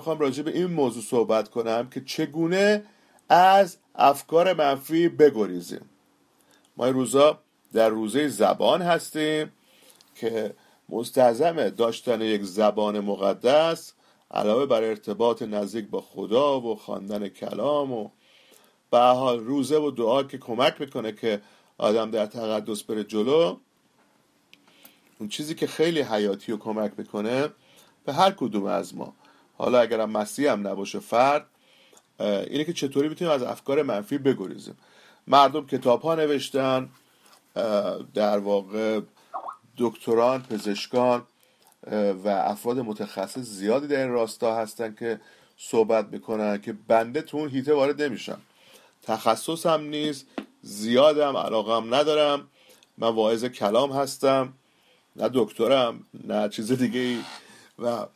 می‌خوام راجع به این موضوع صحبت کنم که چگونه از افکار منفی بگریزیم. ما این روزا در روزه زبان هستیم که مستعظم داشتن یک زبان مقدس علاوه بر ارتباط نزدیک با خدا و خواندن کلام و به حال روزه و دعا که کمک می‌کنه که آدم در تقدس بره جلو اون چیزی که خیلی حیاتی و کمک می‌کنه به هر کدوم از ما. حالا اگر هم مسیح هم نباشه فرد اینه که چطوری می‌تونیم از افکار منفی بگریزیم. مردم کتاب ها نوشتن در واقع دکتران پزشکان و افراد متخصص زیادی در این راستا هستن که صحبت می‌کنن که بنده تو اون هیته وارد نمیشم. تخصصم نیست زیادم علاقم ندارم من واعظ کلام هستم نه دکترم نه چیز دیگه ای و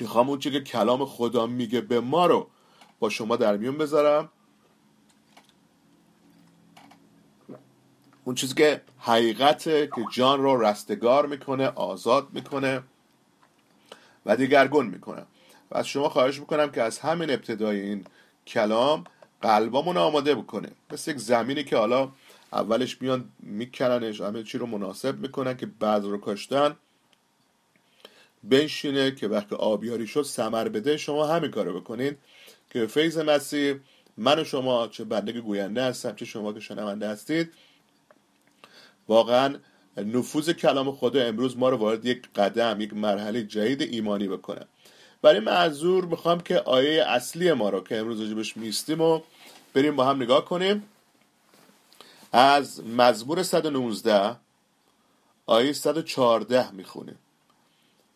می‌خوام اون که کلام خدا میگه به ما رو با شما در میون بذارم. اون چیزی که حقیقته که جان رو رستگار می‌کنه آزاد می‌کنه و دیگرگون می‌کنه. و از شما خواهش می‌کنم که از همین ابتدای این کلام قلبامون آماده بکنه. مثل یک زمینی که حالا اولش میان میکننش همه چی رو مناسب می‌کنن که بعد رو کاشتن بنشینه که وقتی آبیاری شد سمر بده شما همین کارو بکنید که فیض مسیح من و شما چه بنده گوینده هستم چه شما که شنونده هستید. واقعا نفوذ کلام خدا امروز ما رو وارد یک قدم یک مرحله جدید ایمانی بکنه. برای معذور می‌خوام که آیه اصلی ما رو که امروز راجبش میستیم و بریم با هم نگاه کنیم. از مزمور 119 آیه 114 می‌خونیم.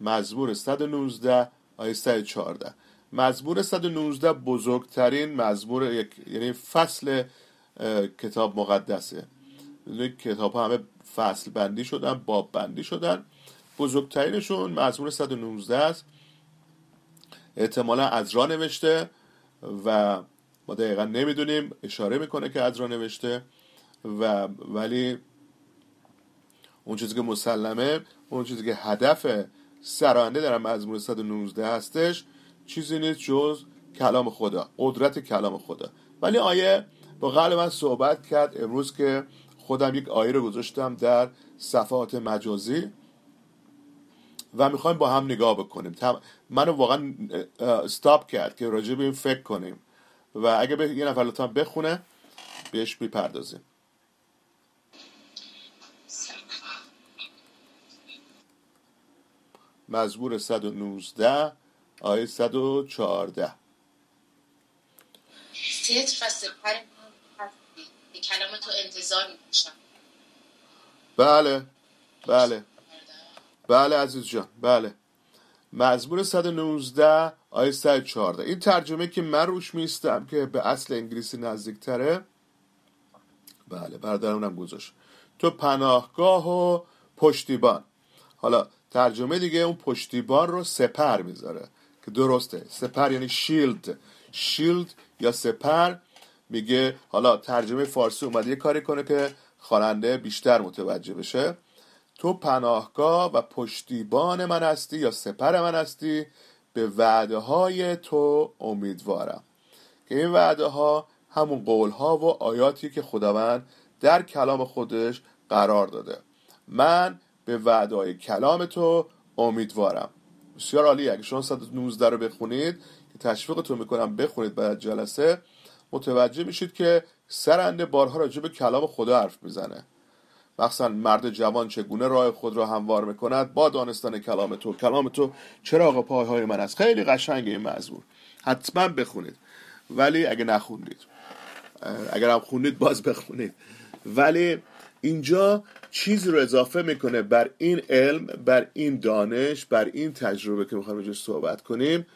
مزمور 119 آیه 114 مزمور 119 بزرگترین مزمور یعنی فصل کتاب مقدسه. کتاب همه فصل بندی شدن باب بندی شدن. بزرگترینشون مزمور 119 است. احتمالا از را نوشته و ما دقیقا نمی‌دونیم اشاره می‌کنه که از را نوشته و ولی اون چیزی که مسلمه اون چیزی که هدف سرانده در مزمور 119 هستش. چیزی نیست جز کلام خدا قدرت کلام خدا. ولی آیه با قلب من صحبت کرد امروز که خودم یک آیه رو گذاشتم در صفحات مجازی و می‌خوایم با هم نگاه بکنیم. منو واقعا استاپ کرد که راجع به این فکر کنیم. و اگه یه نفر لطفا بخونه بهش می‌پردازیم. مزبور 119 آیه 114 ستر و سپر به کلام تو انتظار می‌کشم. بله بله. بله عزیز جان بله. مزمور 119 آیه 114 این ترجمه که من روش میستم که به اصل انگلیسی نزدیکتره. بله برادرمونم گذاشت. تو پناهگاه و پشتیبان. حالا ترجمه دیگه اون پشتیبان رو سپر می‌ذاره که درسته. سپر یعنی شیلد. شیلد یا سپر میگه حالا ترجمه فارسی اومده یه کاری کنه که خواننده بیشتر متوجه بشه. تو پناهگاه و پشتیبان من هستی یا سپر من هستی به وعده های تو امیدوارم. که این وعده ها همون قول ها و آیاتی که خداوند در کلام خودش قرار داده. من به وعده های کلام تو امیدوارم. بسیار عالی اگه شما 119 رو بخونید که تشویقتون می‌کنم بخونید بعد جلسه. متوجه میشید که سرنده بارها راجع به کلام خدا حرف می‌زنه. مخصوصا مرد جوان چگونه راه خود را هموار می‌کند؟ با دانستن کلام تو. کلام تو چراغ پایهای من است؟ خیلی قشنگه این مزمور حتما بخونید. ولی اگه نخوندید اگر هم خوندید باز بخونید. ولی اینجا چیزی رو اضافه می‌کنه بر این علم بر این دانش بر این تجربه که می‌خوایم اینجا صحبت کنیم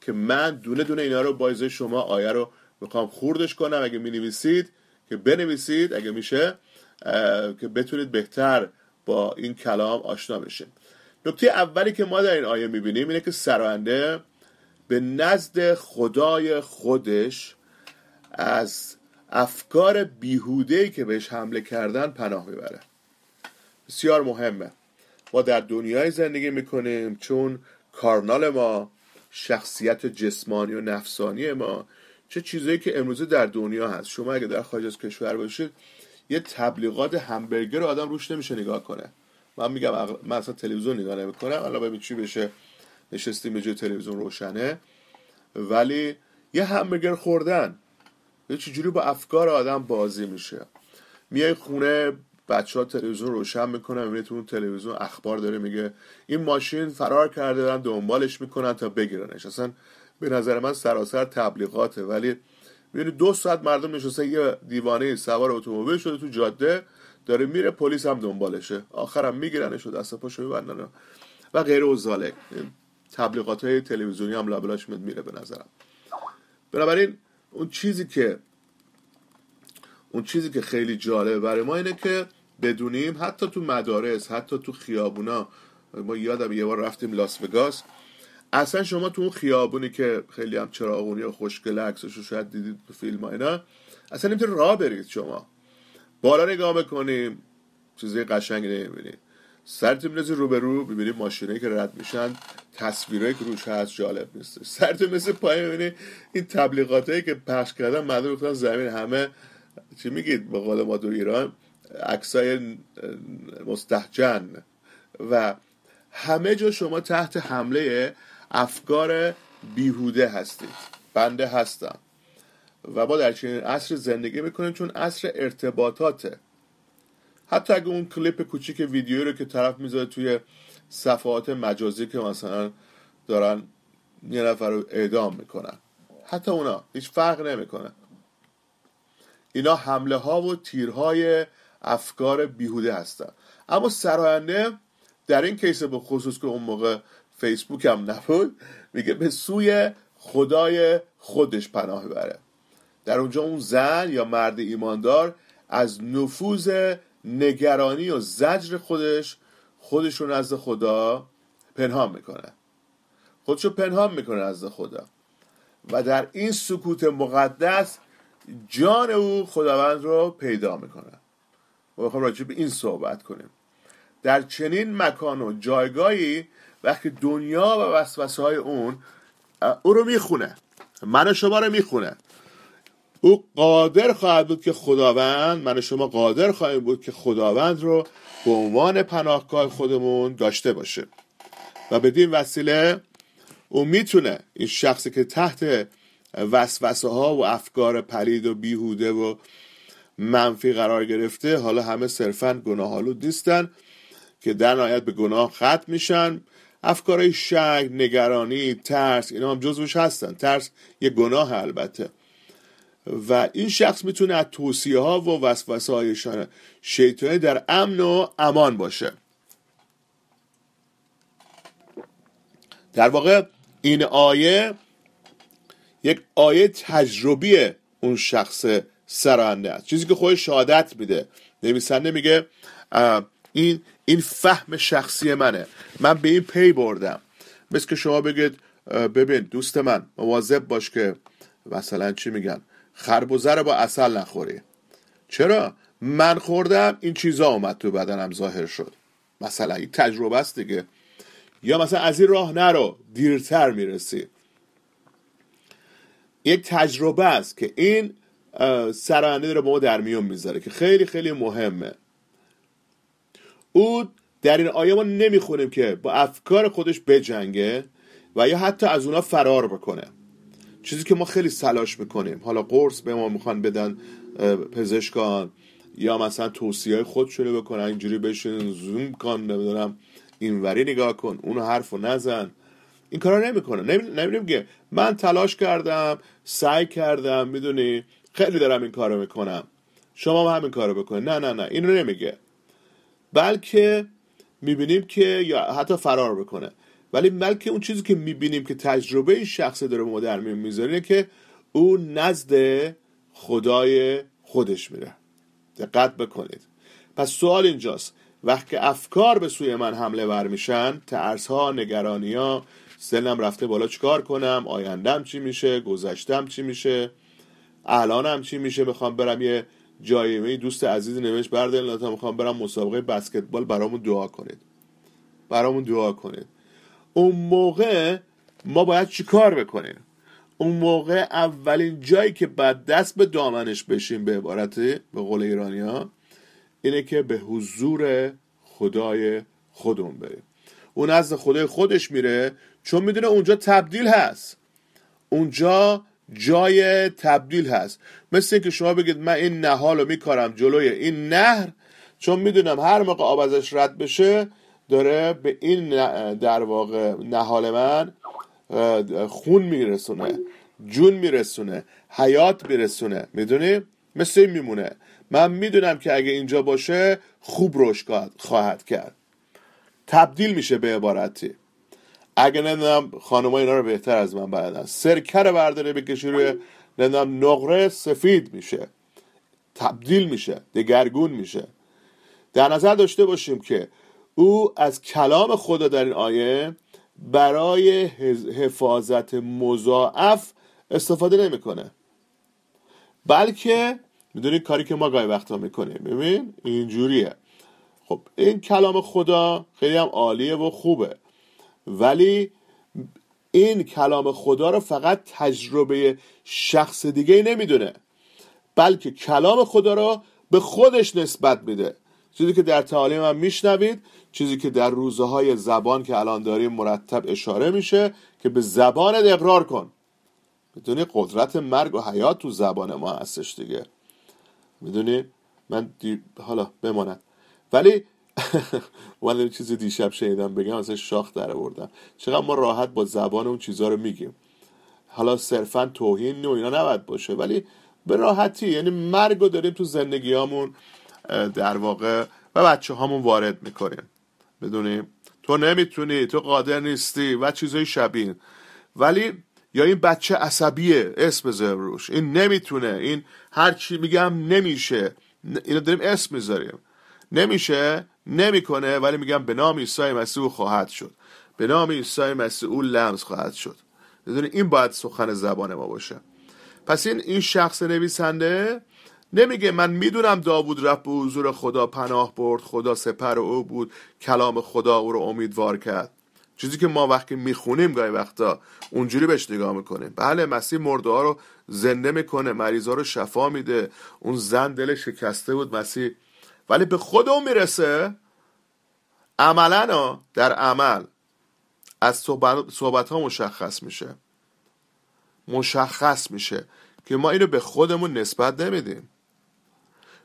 که من دونه دونه اینا رو با شما آیه رو می‌خوام خوردش کنم. اگه می‌نویسید که بنویسید اگه میشه که بتونید بهتر با این کلام آشنا بشید نکته اولی که ما در این آیه می‌بینیم اینه که سراینده به نزد خدای خودش از افکار بیهودهی که بهش حمله کردن پناه می‌بره. بسیار مهمه. ما در دنیای زندگی می‌کنیم چون کارنال ما شخصیت جسمانی و نفسانی ما چه چیزایی که امروزه در دنیا هست. شما اگه در خارج از کشور باشید یه تبلیغات همبرگر آدم روش نمیشه نگاه کنه. من میگم من اصلا تلویزیون نگاه نمی‌کنم. حالا ببین چی بشه. نشستیم به تلویزیون روشنه. ولی یه همبرگر خوردن. یه چجوری با افکار آدم بازی میشه. میای خونه بچه ها تلویزیون روشن می‌کنن می‌بینی تو اون تلویزیون اخبار داره میگه این ماشین فرار کرده دارن دنبالش می‌کنن تا بگیرنش. اصلا به نظر من سراسر تبلیغاته. ولی می‌بینی دو ساعت مردم نشسته یه دیوانه سوار اتومبیل شده تو جاده داره میره پلیس هم دنبالشه. آخرم میگیرنش و دست پاشو میبندن. و غیر و تبلیغات های تلویزیونی هم لابلاش میره به نظرم. بنابراین اون چیزی که اون چیزی که خیلی جالبه برای ما اینه که بدونیم حتی تو مدارس حتی تو خیابونا ما یادم یه بار رفتیم لاس وگاس. اصلا شما تو اون خیابونی که خیلی هم چراغونی و خوشگل عکسش رو شاید دیدید تو فیلم اینا اصلا نمی‌تونید راه برید شما. بالا نگاه بکنیم چیزی قشنگی نمی‌بینید. سرت می‌رسی رو به رو ببینی ماشینایی که رد میشن تصویرایی که روش هست جالب نیست. سرت مثل پایین ببینی این تبلیغاتایی که پخش کردن مردم زمین همه چی میگید به قول ما ایران؟ عکسای مستحجن. و همه جا شما تحت حمله افکار بیهوده هستید. بنده هستم. و ما در چنین عصر زندگی می‌کنیم چون عصر ارتباطاته. حتی اگه اون کلیپ کوچیک ویدیویی رو که طرف می‌ذاره توی صفحات مجازی که مثلا دارن یه نفر رو اعدام می‌کنن. حتی اونا هیچ فرق نمی‌کنه. اینا حمله ها و تیرهای افکار بیهوده هستن. اما سراینده در این کیس به خصوص که اون موقع فیسبوک هم نبود میگه به سوی خدای خودش پناه بره در اونجا اون زن یا مرد ایماندار از نفوذ نگرانی و زجر خودش خودش رو نزد خدا پنهان می‌کنه. خودشو پنهان می‌کنه نزد خدا. و در این سکوت مقدس جان او خداوند رو پیدا می‌کنه. و بخوام راجع به این صحبت کنیم. در چنین مکان و جایگاهی وقتی دنیا و وسوسه های اون او رو می‌خونه. من و شما رو می‌خونه. او قادر خواهد بود که خداوند من و شما قادر خواهیم بود که خداوند رو به عنوان پناهگاه خودمون داشته باشه و بدین وسیله او می‌تونه این شخصی که تحت وسوسه ها و افکار پلید و بیهوده و منفی قرار گرفته حالا همه صرفا گناهالود نیستن که در نهایت به گناه ختم میشن. افکار شک نگرانی ترس اینا هم جزوش هستن. ترس یه گناه البته. و این شخص می‌تونه از توصیه ها و وسوسه هایشان شیطانی در امن و امان باشه. در واقع این آیه یک آیه تجربی اون شخص سرانده است. چیزی که خودش شهادت میده. نویسنده میگه این این فهم شخصی منه. من به این پی بردم. مثل که شما بگید ببین دوست من مواظب باش که مثلا چی میگن خربوزه رو با اصل نخوری. چرا؟ من خوردم این چیزا اومد تو بدنم ظاهر شد. مثلا این تجربه است دیگه. یا مثلا از این راه نرو دیرتر می‌رسی. یک تجربه است که این سرانده رو به ما در میون می‌ذاره که خیلی خیلی مهمه. او در این آیه ما نمی‌خونیم که با افکار خودش بجنگه و یا حتی از اونا فرار بکنه. چیزی که ما خیلی سلاش می‌کنیم. حالا قرص به ما می‌خوان بدن پزشکان یا مثلا توصیه خودشونو بکنن اینجوری بشین زوم کن نمی‌دونم اینوری نگاه کن اونو حرفو نزن. این کارا نمی‌کنه. نمی‌دونیم که من تلاش کردم سعی کردم می‌دونی؟ خیلی دارم این کارو می‌کنم. شما هم همین کارو بکنید نه نه نه. اینو نمیگه. بلکه می‌بینیم که یا حتی فرار بکنه. ولی بلکه اون چیزی که می‌بینیم که تجربه این شخص داره ما در می‌ذاره که او نزد خدای خودش میره. دقت بکنید. پس سوال اینجاست. وقتی افکار به سوی من حمله ور میشن ترس ها نگرانی ها سنم رفته بالا چیکار کنم؟ آیندم چی میشه؟ گذشتم چی میشه؟ الانم چی میشه؟ می‌خوام برم یه جایمه دوست عزیز نوشت بردل تا می‌خوام برم مسابقه بسکتبال برامون دعا کنید. برامون دعا کنید. اون موقع ما باید چیکار بکنیم؟ اون موقع اولین جایی که بعد دست به دامنش بشیم به عبارت به قول ایرانی ها اینه که به حضور خدای خودمون بریم. اون از خدای خودش میره چون می‌دونه اونجا تبدیل هست. اونجا جای تبدیل هست. مثل اینکه شما بگید من این نهال رو میکارم جلوی این نهر چون می‌دونم هر موقع آب ازش رد بشه داره به این در واقع نهال من خون میرسونه جون میرسونه حیات میرسونه. می‌دونی؟ مثل این میمونه. من می‌دونم که اگه اینجا باشه خوب رشد خواهد کرد. تبدیل میشه به عبارتی. اگه نمی‌دونم خانمای اینا رو بهتر از من بلدن. سرکه رو برداره بکشی روی نمی‌دونم نقره سفید میشه. تبدیل میشه دگرگون میشه. در نظر داشته باشیم که او از کلام خدا در این آیه برای حفاظت مضاعف استفاده نمی‌کنه. بلکه می‌دونید کاری که ما گاهی وقتا می‌کنیم. ببین؟ اینجوریه. خب این کلام خدا خیلی هم عالیه و خوبه. ولی این کلام خدا رو فقط تجربه شخص دیگه نمی‌دونه بلکه کلام خدا رو به خودش نسبت میده. چیزی که در تعالیم هم میشنوید چیزی که در روزه های زبان که الان داریم مرتب اشاره میشه که به زبان اقرار کن. می‌دونی قدرت مرگ و حیات تو زبان ما هستش دیگه. می‌دونی؟ من دی... حالا بماند. ولی من چیزی دیشب شنیدم بگم اصلا شاخ در آوردم چقدر ما راحت با زبان اون چیزها رو میگیم. حالا صرفا توهین و اینا نباید باشه ولی به راحتی یعنی مرگ رو داریم تو زندگیامون در واقع و بچه هامون وارد می‌کنیم. بدونیم تو نمی‌تونی تو قادر نیستی و چیزای شبیه. ولی یا این بچه عصبیه اسم بذاریم روش. این نمی‌تونه این هر چی میگم نمیشه. اینو داریم اسم می‌ذاریم. نمیشه؟ نمی‌کنه ولی میگم به نام عیسی مسیح خواهد شد. به نام عیسی مسیح او لمس خواهد شد. بدونی این باید سخن زبان ما باشه. پس این این شخص نویسنده نمیگه من می‌دونم داوود رفت به حضور خدا پناه برد خدا سپر او بود کلام خدا او رو امیدوار کرد. چیزی که ما وقتی می‌خونیم گاهی وقتا اونجوری بهش نگاه می‌کنیم. بله مسیح مرده ها رو زنده می‌کنه مریض ها رو شفا میده. اون زن دل شکسته بود مسیح ولی به خود اون می‌رسه عملا در عمل از صحبت ها مشخص میشه. مشخص میشه که ما اینو به خودمون نسبت نمیدیم.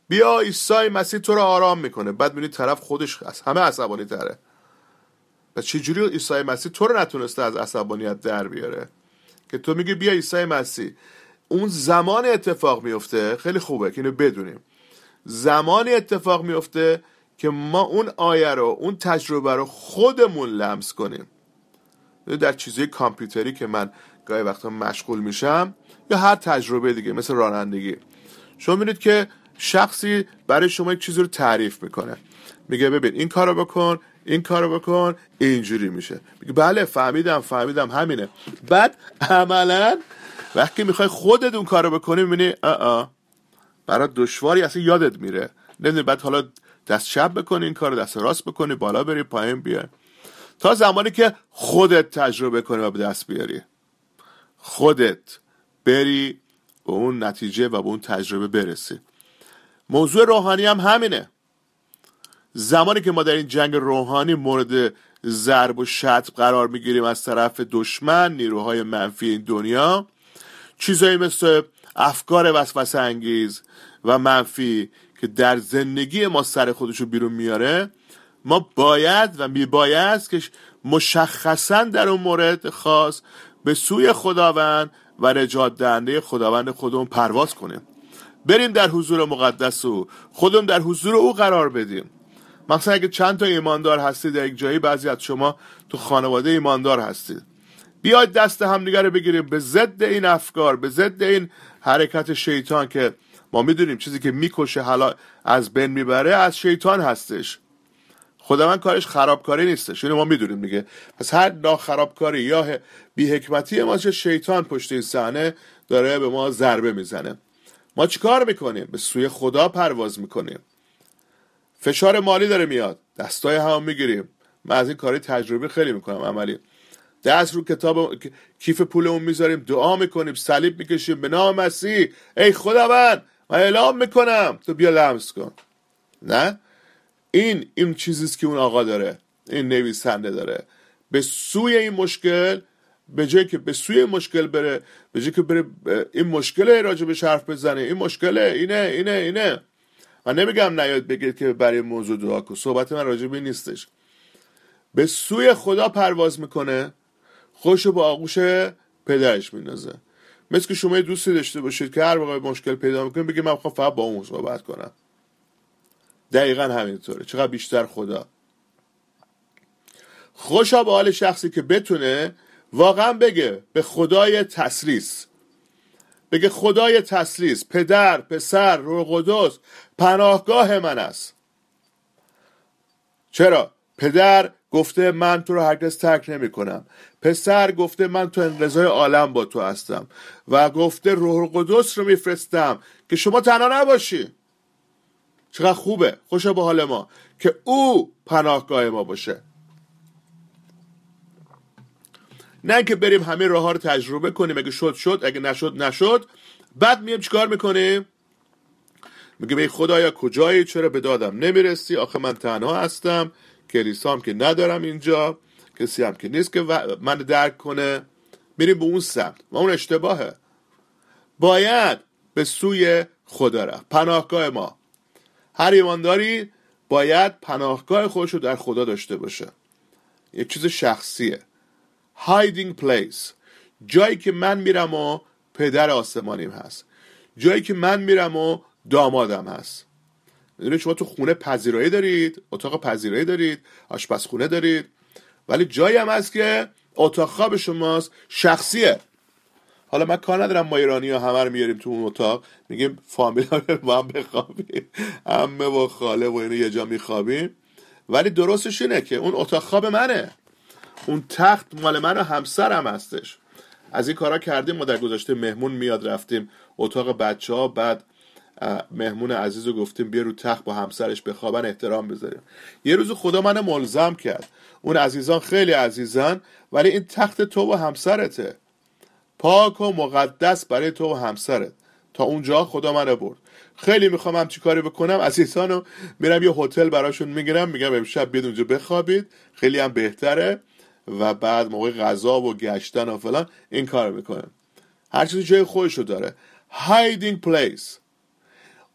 بیا عیسی مسیح تو رو آرام می‌کنه. بعد می‌بینی طرف خودش از همه عصبانی تره و چجوری عیسی مسیح تو رو نتونسته از عصبانیت در بیاره؟ که تو میگی بیا عیسی مسیح. اون زمان اتفاق میفته خیلی خوبه که اینو بدونیم. زمانی اتفاق میفته که ما اون آیه رو اون تجربه رو خودمون لمس کنیم. در چیزی کامپیوتری که من گاهی وقتا مشغول میشم یا هر تجربه دیگه مثل رانندگی. شما می‌بینید که شخصی برای شما یک چیزی رو تعریف می‌کنه. میگه ببین این کارو بکن این کارو بکن اینجوری میشه. میگه بله فهمیدم فهمیدم همینه. بعد عملا وقتی می‌خوای خودت اون کارو بکنی می‌بینی آ برای دشواری اصلا یادت میره. نمی‌دونی بعد حالا دست چپ بکنی این کارو دست راست بکنی بالا بری پایین بیای. تا زمانی که خودت تجربه کنی و به دست بیاری. خودت بری به اون نتیجه و به اون تجربه برسی. موضوع روحانی هم همینه. زمانی که ما در این جنگ روحانی مورد ضرب و شتم قرار می‌گیریم از طرف دشمن نیروهای منفی این دنیا چیزایی مثل افکار وسوسه انگیز و منفی که در زندگی ما سر خودشو بیرون میاره ما باید و میباید که مشخصا در اون مورد خاص به سوی خداوند و رجات دهنده خداوند خودمون پرواز کنیم. بریم در حضور مقدس او. خودمون در حضور او قرار بدیم. مثلا اگه چند تا ایماندار هستید در یک جایی بعضی از شما تو خانواده ایماندار هستید. بیاید دست همدیگه رو بگیریم. به ضد این افکار به ضد این حرکت شیطان که ما می‌دونیم چیزی که می‌کشه حالا از بین می‌بره از شیطان هستش. خدا من کارش خرابکاری نیستش. اینو ما می‌دونیم دیگه. پس هر ناخرابکاری یا بی حکمتی ما چه شیطان پشت این صحنه داره به ما ضربه می‌زنه. ما چیکار می‌کنیم؟ به سوی خدا پرواز می‌کنیم. فشار مالی داره میاد. دستای هم می‌گیریم. من از این کاری تجربه خیلی می‌کنم عملی. دست رو کتاب کیف پولمون می‌ذاریم دعا می‌کنیم صلیب می‌کشیم به نام مسیح. ای خداوند من اعلام می‌کنم. تو بیا لمس کن. نه؟ این این چیزیست که اون آقا داره. این نویسنده داره. به سوی این مشکل به جای که به سوی مشکل بره به جای که بره این مشکل راجع به حرف بزنه. این مشکله. اینه اینه اینه. من نمیگم نیاد بگید که برای موضوع دعا کن. صحبت من راجع به نیستش. به سوی خدا پرواز می‌کنه. خوش با آغوش پدرش میندازه. مثل که شما دوستی داشته باشید که هر موقع مشکل پیدا می‌کنید بگید من می‌خوام فقط با اون صحبت کنم. دقیقا همینطوره. چقدر بیشتر خدا. خوشا به حال شخصی که بتونه واقعا بگه به خدای تسلیس. بگه خدای تسلیس پدر پسر روح قدس پناهگاه من است. چرا؟ پدر گفته من تو رو هرگز ترک نمی کنم پسر گفته من تو انقضای عالم با تو هستم. و گفته روح القدس رو میفرستم که شما تنها نباشی. چقدر خوبه. خوشا به حال ما که او پناهگاه ما باشه. نه که بریم همه راه ها رو تجربه کنیم. اگه شد شد. اگه نشد نشد. بعد میم چیکار می‌کنیم؟ میگه به خدایا کجایی؟ چرا به دادم نمی‌رسی؟ آخه من تنها هستم. کلیسام که ندارم اینجا کسی هم که نیست که من درک کنه. میریم به اون سمت و اون اشتباهه. باید به سوی خدا رفت. پناهگاه ما. هر ایمانداری باید پناهگاه خودش رو در خدا داشته باشه. یک چیز شخصیه. Hiding place. جایی که من میرم و پدر آسمانیم هست. جایی که من میرم و دامادم هست. می‌دونی شما تو خونه پذیرایی دارید اتاق پذیرایی دارید آشپزخونه دارید. ولی جایی هم هست که اتاق خواب شماست شخصیه. حالا من کار ندارم ما ایرانی ها همه رو میاریم تو اون اتاق میگیم فامیل ها با هم بخوابیم. همه و خاله و اینو یه جا میخوابیم. ولی درستش اینه که اون اتاق خواب منه. اون تخت مال من و همسرم هستش. از این کارا کردیم ما در گذاشته مهمون میاد رفتیم اتاق بچه ها بعد مهمون عزیز رو گفتیم بیا رو تخت با همسرش بخوابن احترام بذاریم. یه روز خدا من ملزم کرد. اون عزیزان خیلی عزیزان ولی این تخت تو و همسرته. پاک و مقدس برای تو و همسرت. تا اونجا خدا من برد. خیلی می‌خوام هم چی کاری بکنم؟ عزیزانو میرم یه هتل براشون می‌گیرم میگم امشب بیاد اونجا بخوابید. خیلی هم بهتره. و بعد موقع غذا و گشتن و فلان این کار می‌کنم. هر چیزی جای خودشو داره. Hiding place.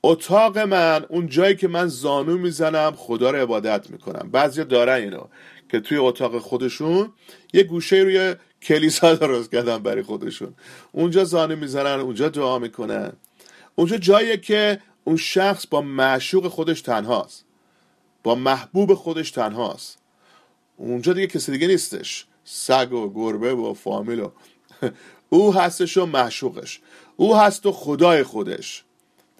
اتاق من اون جایی که من زانو می‌زنم خدا رو عبادت می‌کنم. بعضی دارن اینو که توی اتاق خودشون یه گوشه روی کلیسا درست کردن برای خودشون. اونجا زانو می‌زنن اونجا دعا می‌کنن. اونجا جاییه که اون شخص با معشوق خودش تنهاست. با محبوب خودش تنهاست. اونجا دیگه کسی دیگه نیستش. سگ و گربه و فامیل و او هستش و محشوقش او هست و خدای خودش.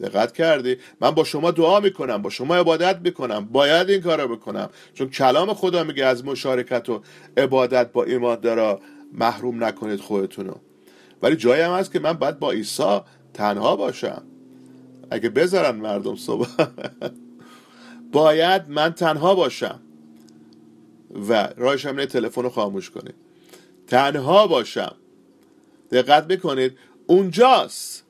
دقت کردی؟ من با شما دعا می‌کنم با شما عبادت می‌کنم باید این کار رو بکنم. چون کلام خدا میگه از مشارکت و عبادت با ایمان دارا محروم نکنید خودتونو. ولی جایی هم هست که من باید با عیسی تنها باشم. اگه بذارن مردم صبح باید من تنها باشم. و راهش هم تلفن رو خاموش کنید. تنها باشم. دقت می‌کنید؟ اونجاست.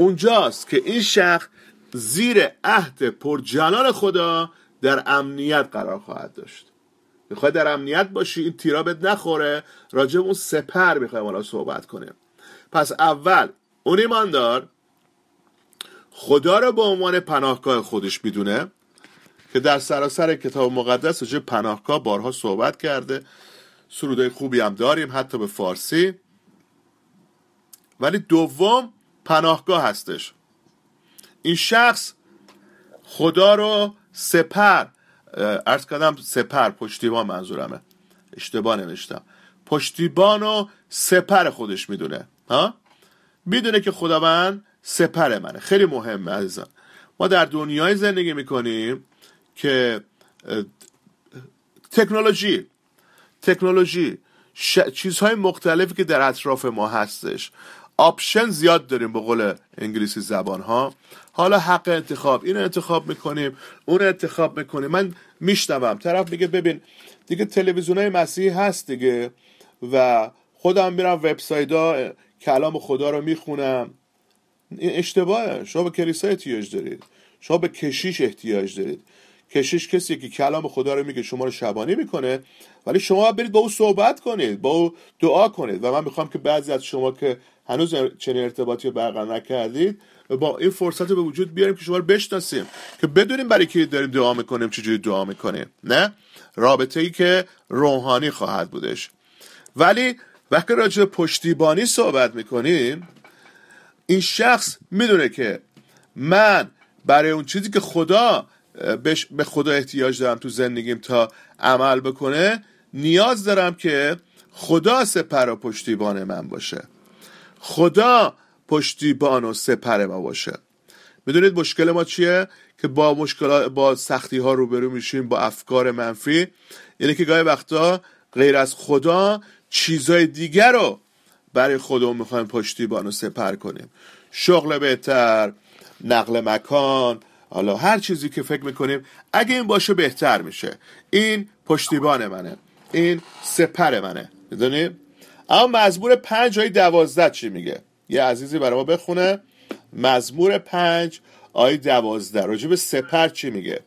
اونجاست که این شخص زیر عهد پرجلال خدا در امنیت قرار خواهد داشت. می‌خوای در امنیت باشی این تیرابت نخوره. راجع اون سپر می‌خوایم حالا صحبت کنیم. پس اول اون ایماندار خدا رو به عنوان پناهگاه خودش می‌دونه که در سراسر کتاب مقدس راجع پناهگاه بارها صحبت کرده. سرودای خوبی هم داریم حتی به فارسی. ولی دوم پناهگاه هستش. این شخص خدا رو سپر ارز کردم سپر پشتیبان منظورمه. اشتباه نوشتم. پشتیبان و سپر خودش می‌دونه ها؟ می‌دونه که خداوند سپر منه. خیلی مهمه عزیزان. ما در دنیای زندگی می‌کنیم که تکنولوژی تکنولوژی چیزهای مختلفی که در اطراف ما هستش. option زیاد داریم به قول انگلیسی زبان ها حالا حق انتخاب این انتخاب می‌کنیم اون انتخاب می‌کنیم. من میشنوم. طرف میگه ببین دیگه تلویزیون های مسیحی هست دیگه و خودم میرم وبسایت ها کلام خدا رو می‌خونم. این اشتباهه. شما به کلیسا احتیاج دارید. شما به کشیش احتیاج دارید. کشیش کسی که کلام خدا رو میگه شما رو شبانی می‌کنه ولی شما برید با او صحبت کنید با او دعا کنید. و من می‌خوام که بعضی از شما که هنوز چنین ارتباطی رو برقرار نکردید با این فرصت به وجود بیاریم که شما رو بشناسیم که بدونیم برای کی داریم دعا می‌کنیم چجوری دعا می‌کنیم نه؟ رابطه ای که روحانی خواهد بودش. ولی وقتی راجع پشتیبانی صحبت می‌کنیم این شخص می‌دونه که من برای اون چیزی که خدا به خدا احتیاج دارم تو زندگیم تا عمل بکنه نیاز دارم که خدا سپر و پشتیبان من باشه. خدا پشتیبان و سپر ما باشه. می‌دونید مشکل ما چیه؟ که با مشکلات با سختی ها روبرو میشیم با افکار منفی. یعنی که گاهی وقتا غیر از خدا چیزای دیگر رو برای خودمون می‌خوایم پشتیبان و سپر کنیم. شغل بهتر نقل مکان حالا هر چیزی که فکر می‌کنیم اگه این باشه بهتر میشه. این پشتیبان منه. این سپر منه. می‌دونیم اما مزمور پنج های دوازده چی میگه؟ یه عزیزی برای ما بخونه. مزمور پنج آی دوازده. راجع به سپر چی میگه؟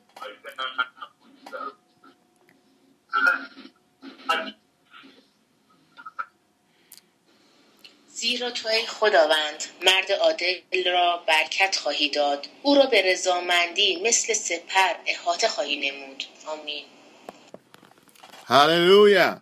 زیرا تو ای خداوند مرد عادل را برکت خواهی داد. او را به رضامندی مثل سپر احاطه خواهی نمود. آمین. هللویا.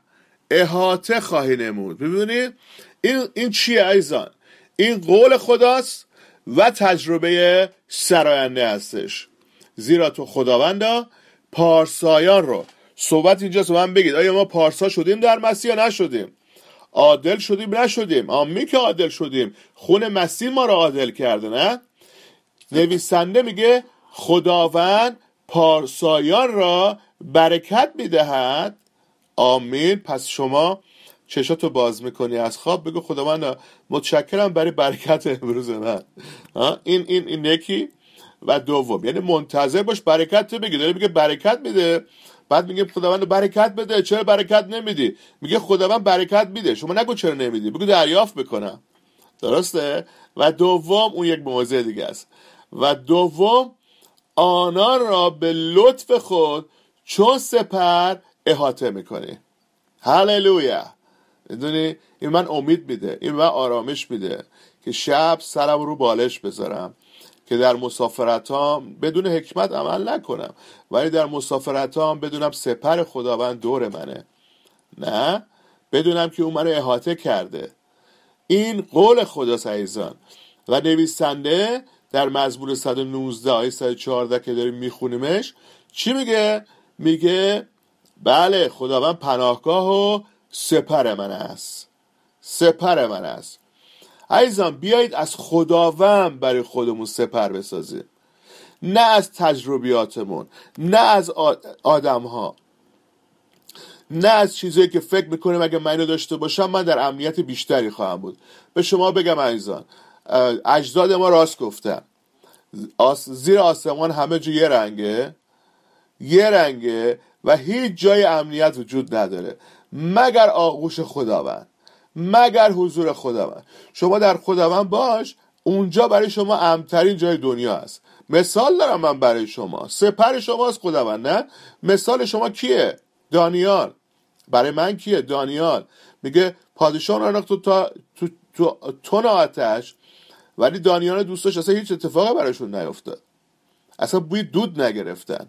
احاطه خواهی نمود. ببینید این این چیه ایزان این قول خداست و تجربه سراینده هستش. زیرا تو خداوندا پارسایان رو صحبت اینجاست من بگید آیا ما پارسا شدیم در مسیح یا نشدیم؟ عادل شدیم نشدیم؟ آمی که عادل شدیم. خون مسیح ما رو عادل کرده نه؟ نویسنده میگه خداوند پارسایان را برکت می‌دهد آمین. پس شما چشاتو باز می‌کنی از خواب؟ بگو خداوند متشکرم برای برکت امروز من. این این این یکی و دوم. یعنی منتظر باش برکت تو بگی. داره میگه برکت میده. بعد میگه خداوند برکت بده. چرا برکت نمیدی؟ میگه خداوند برکت میده. شما نگو چرا نمیدی. بگو دریافت بکنم درسته؟ و دوم اون یک موضوع دیگه است. و دوم آنان را به لطف خود چون سپر احاطه می‌کنی. هللویا! می‌دونی؟ این من امید میده. این من آرامش میده که شب سرم رو بالش بذارم. که در مسافرتام بدون حکمت عمل نکنم. ولی در مسافرتام بدونم سپر خداوند دور منه. نه؟ بدونم که اون منو احاطه کرده. این قول خدا عزیزان. و نویسنده در مزمور 119 آیه 114 که داریم میخونیمش چی میگه؟ میگه بله خداوند پناهگاه و سپر من است. سپر من است. عزیزان بیایید از خداوند برای خودمون سپر بسازیم. نه از تجربیاتمون نه از آدم ها نه از چیزایی که فکر می‌کنیم اگه من داشته باشم من در امنیت بیشتری خواهم بود. به شما بگم عزیزان اجداد ما راست گفتن. زیر آسمان همه جو یه رنگه. یه رنگه. و هیچ جای امنیت وجود نداره. مگر آغوش خداوند مگر حضور خداوند. شما در خداوند باش اونجا برای شما امترین جای دنیا است. مثال دارم من برای شما. سپر شماست خداوند نه؟ مثال شما کیه؟ دانیال. برای من کیه؟ دانیال. میگه پادشاه رو تو تا تو تو تون آتش ولی دانیال دوستاش اصلا هیچ اتفاقی براشون نیفتاد. اصلا بوی دود نگرفتن.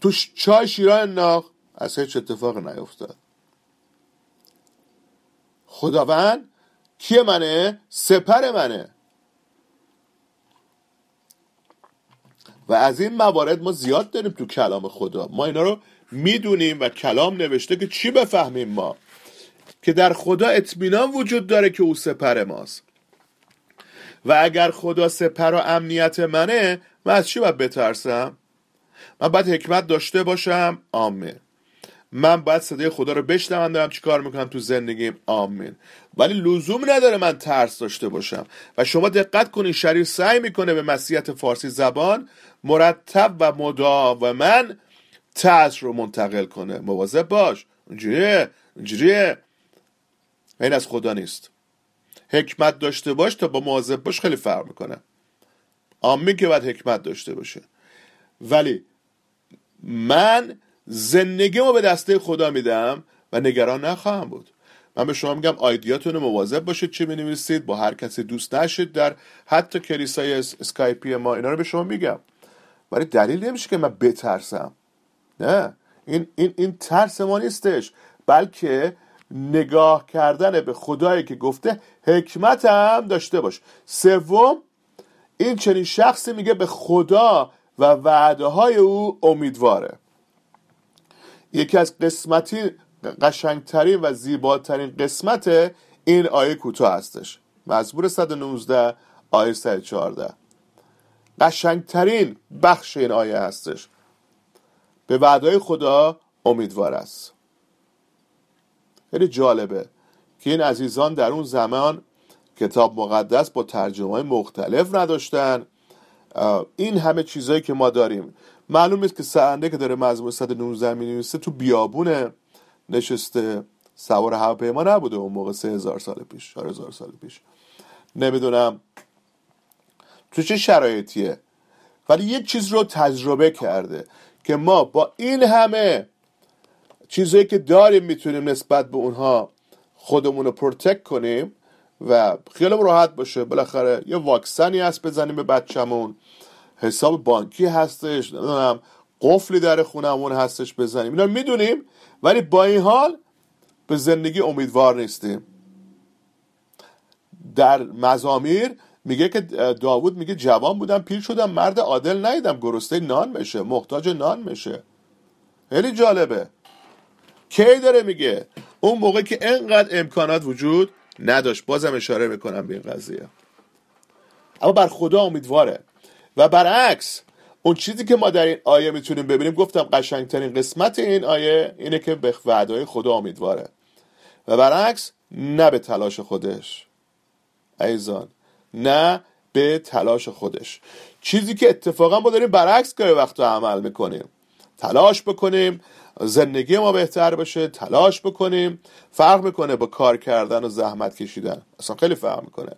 تو چای شیران ناخ. اصلا هیچ اتفاق نیفتاد. خداوند کیه منه؟ سپر منه. و از این موارد ما زیاد داریم تو کلام خدا. ما اینا رو می‌دونیم و کلام نوشته که چی بفهمیم ما؟ که در خدا اطمینان وجود داره که او سپر ماست. و اگر خدا سپر و امنیت منه من از چی باید بترسم؟ من باید حکمت داشته باشم. آمین. من باید صدای خدا رو بشنوم دارم چیکار می‌کنم تو زندگیم آمین. ولی لزوم نداره من ترس داشته باشم. و شما دقت کنین شریر سعی می‌کنه به مسیحیت فارسی زبان مرتب و من ترس رو منتقل کنه. مواظب باش. اونجوریه اونجوریه این از خدا نیست. حکمت داشته باش تا با مواظب باش خیلی فرق می‌کنه. آمین که باید حکمت داشته باشه. ولی من زندگیمو به دسته خدا میدم و نگران نخواهم بود. من به شما میگم آیدیاتون رو مواظب باشید چه بنویسید با هر کسی دوست نشید در حتی کلیسای اسکایپی ما اینا رو به شما میگم. ولی دلیل نمیشه که من بترسم. نه این, این, این ترس ما نیستش بلکه نگاه کردن به خدایی که گفته حکمت هم داشته باش. سوم این چنین شخصی میگه به خدا و وعده های او امیدواره. یکی از قسمتی قشنگترین و زیباترین قسمت این آیه کوتاه هستش. مزبور 119 آیه 114 قشنگترین بخش این آیه هستش. به وعدای خدا امیدوار است. خیلی جالبه که این عزیزان در اون زمان کتاب مقدس با ترجمه مختلف نداشتن. این همه چیزهایی که ما داریم. معلوم است که سرنده که داره مزمور 119 می تو بیابونه نشسته سوار هواپیما نبوده اون موقع سه هزار سال پیش چهار هزار سال پیش. نمی‌دونم تو چه شرایطیه. ولی یک چیز رو تجربه کرده که ما با این همه چیزهایی که داریم می‌تونیم نسبت به اونها خودمون رو پروتکت کنیم و خیلی راحت باشه. بالاخره یه واکسنی هست بزنیم به بچهمون. حساب بانکی هستش نمی‌دونم قفلی در خونمون هستش بزنیم. اینا می‌دونیم ولی با این حال به زندگی امیدوار نیستیم. در مزامیر میگه که داوود میگه جوان بودم پیر شدم مرد عادل ندیدم گرسته نان میشه محتاج نان میشه خیلی جالبه. کی داره میگه؟ اون موقع که انقدر امکانات وجود نداشت. بازم اشاره می‌کنم به این قضیه. اما بر خدا امیدواره. و برعکس اون چیزی که ما در این آیه می‌تونیم ببینیم گفتم قشنگترین قسمت این آیه اینه که به وعدای خدا امیدواره. و برعکس نه به تلاش خودش. ایزان نه به تلاش خودش. چیزی که اتفاقا ما داریم برعکس که وقت عمل می‌کنیم. تلاش بکنیم زندگی ما بهتر بشه تلاش بکنیم. فرق می‌کنه با کار کردن و زحمت کشیدن. اصلا خیلی فرق می‌کنه.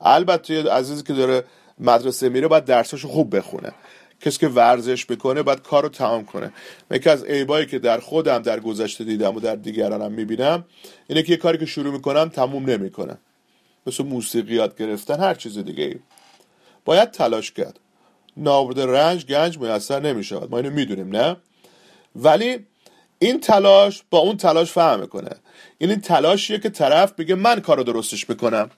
البته عزیزی که داره مدرسه میره باید درساشو خوب بخونه. کسی که ورزش می‌کنه باید کار رو تمام کنه. یکی از عیبایی که در خودم در گذشته دیدم و در دیگرانم می‌بینم اینه که یه کاری که شروع می‌کنم تموم نمی‌کنم مثل موسیقی یاد گرفتن هر چیز دیگه ای باید تلاش کرد. نابرد رنج گنج میسر نمی‌شود. ما اینو می‌دونیم نه؟ ولی این تلاش با اون تلاش فهم می‌کنه. این این تلاشیه که طرف بگه من کارو درستش می‌کنم.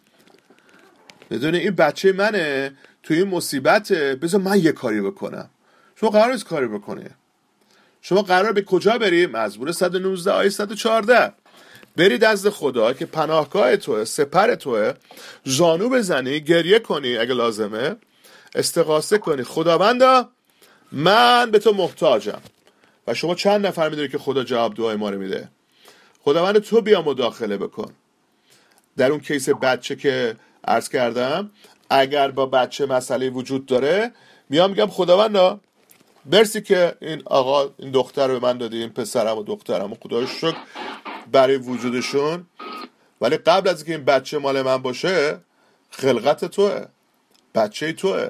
بدون این بچه منه توی این مصیبت بذار من یه کاری بکنم. شما قرار نیست کاری بکنی. شما قرار به کجا بری؟ مزمور 119 آیه 114 بری دست خدا که پناهگاه توه سپر توه. زانو بزنی گریه کنی اگه لازمه. استقاسه کنی. خداوندا من به تو محتاجم. و شما چند نفر می‌دونی که خدا جواب دعای ما رو میده؟ خداوند تو بیا مداخله بکن. در اون کیس بچه که عرض کردم اگر با بچه مسئله وجود داره میام میگم خداوندا برسی که این آقا این دختر رو به من دادی این پسرم و دخترم و خدای شکر برای وجودشون. ولی قبل از اینکه این بچه مال من باشه خلقت توه بچه توه.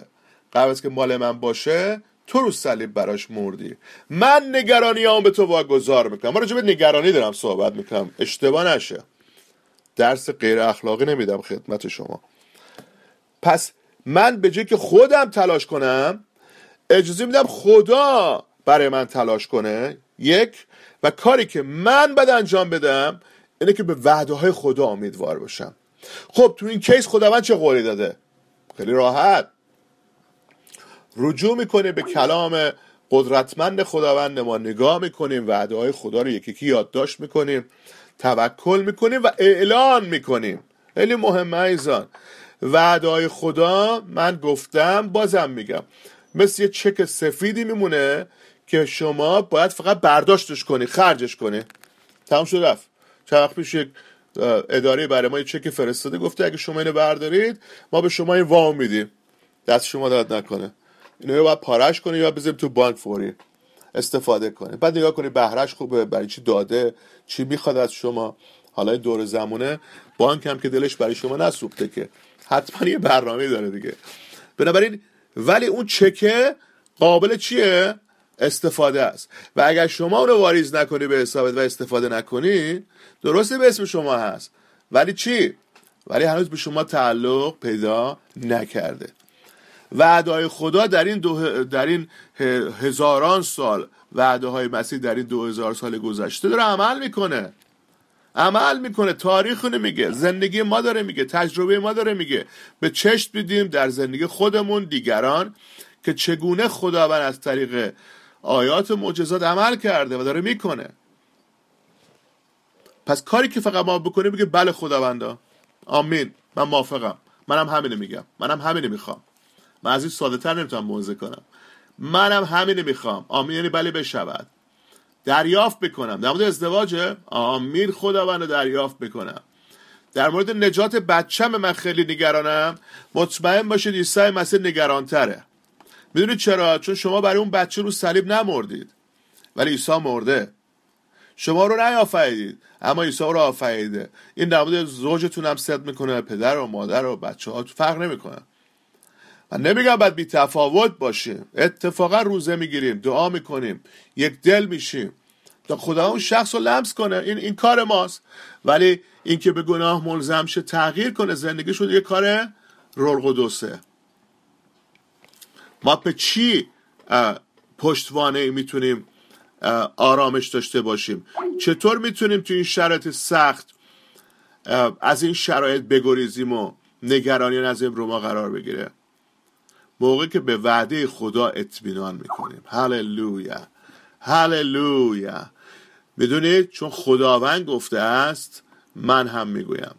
قبل از که مال من باشه تو رو صلیب براش مردی. من نگرانی به تو واگذار می‌کنم. من به نگرانی دارم صحبت می‌کنم. اشتباه نشه. درس غیر اخلاقی نمیدم خدمت شما. پس من به جای که خودم تلاش کنم اجازه میدم خدا برای من تلاش کنه. یک و کاری که من بد انجام بدم اینه که به وعده های خدا امیدوار باشم. خب تو این کیس خداوند چه قولی داده؟ خیلی راحت. رجوع می‌کنه به کلام قدرتمند خداوند ما نگاه می‌کنیم وعده های خدا رو یکی یکی یادداشت می‌کنیم توکل می‌کنیم و اعلان می‌کنیم. خیلی مهمه ایزان. وعده های خدا من گفتم بازم میگم. مثل یه چک سفیدی میمونه که شما باید فقط برداشتش کنی خرجش کنی. تمام شد رفت. چند وقت پیش یک اداره برای ما یه چک فرستاده گفته اگه شما اینو بردارید ما به شما این وام میدیم. دست شما داد نکنه. اینو یا باید پارش کنی یا بذاریم تو بانک فوری استفاده کنی. بعد نگاه کنی بهرش خوبه برای چی داده چی می‌خواد از شما. حالا دور زمونه بانک هم که دلش برای شما نسوخته که. حتما یه برنامه داره دیگه. بنابراین ولی اون چکه قابل چیه؟ استفاده است. و اگر شما اونو واریز نکنی به حسابت و استفاده نکنی درسته به اسم شما هست. ولی چی؟ ولی هنوز به شما تعلق پیدا نکرده. وعده خدا در این, دو در این هزاران سال وعده های مسیح در این دو هزار سال گذشته داره عمل می‌کنه. عمل می‌کنه. تاریخ میگه. زندگی ما داره میگه. تجربه ما داره میگه. به چشم بیدیم در زندگی خودمون دیگران که چگونه خداوند از طریق آیات و معجزات عمل کرده و داره می‌کنه. پس کاری که فقط ما بکنیم میگه بله خداوندا. آمین. من موافقم. منم همینه میگم. منم همینه می‌خوام. من از این ساده تر نمی‌تونم موضع کنم. منم همینه می‌خوام. آمین یعنی بله بشود. دریافت بکنم. در مورد ازدواج آمین خداوند دریافت بکنم. در مورد نجات بچم من خیلی نگرانم. مطمئن باشید عیسی مسیح نگرانتره. می‌دونید چرا؟ چون شما برای اون بچه رو صلیب نمردید. ولی عیسی مرده. شما رو نیافریدید اما عیسی رو آفریده. این در مورد زوجتون هم صد می‌کنه پدر و مادر و بچه ها فرق نمی‌کنه. من نمیگم باید بی تفاوت باشیم. اتفاقا روزه می‌گیریم دعا می‌کنیم یک دل میشیم. تا خدا اون شخص رو لمس کنه. این این کار ماست. ولی اینکه به گناه ملزم شه تغییر کنه زندگی شده یه کار رلق ما به چی پشتوانه می‌تونیم آرامش داشته باشیم؟ چطور می‌تونیم تو این شرایط سخت از این شرایط بگریزیم و نگرانی از رو ما قرار بگیره؟ موقعی که به وعده خدا اطمینان می‌کنیم. هللویا. هللویا. می‌دونید چون خداوند گفته است من هم می‌گویم.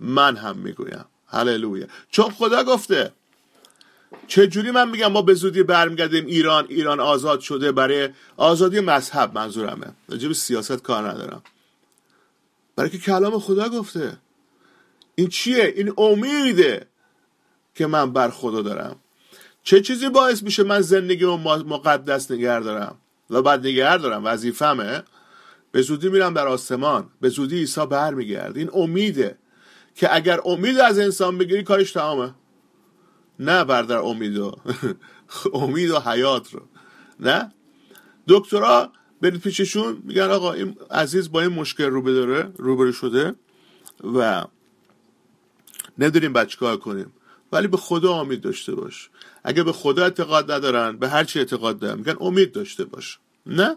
من هم می‌گویم. هللویا. چون خدا گفته. چجوری من میگم ما به زودی برمیگردیم ایران؟ ایران آزاد شده برای آزادی مذهب. منظورمه. راجب سیاست کار ندارم. برای که کلام خدا گفته. این چیه؟ این امیده که من بر خدا دارم. چه چیزی باعث میشه من زندگی رو مقدس نگه دارم؟ و بعد نگه دارم وظیفمه به زودی میرم در آسمان. به زودی عیسی برمیگرد این امیده که اگر امید از انسان بگیری کارش تمامه. نه بردر امید و امید و حیات رو. نه؟ دکترا برید پیششون میگن آقا این عزیز با این مشکل رو بداره روبرو شده و نداریم بچه کار کنیم. ولی به خدا امید داشته باش. اگه به خدا اعتقاد ندارن به هر چی اعتقاد دارن میگن امید داشته باش. نه؟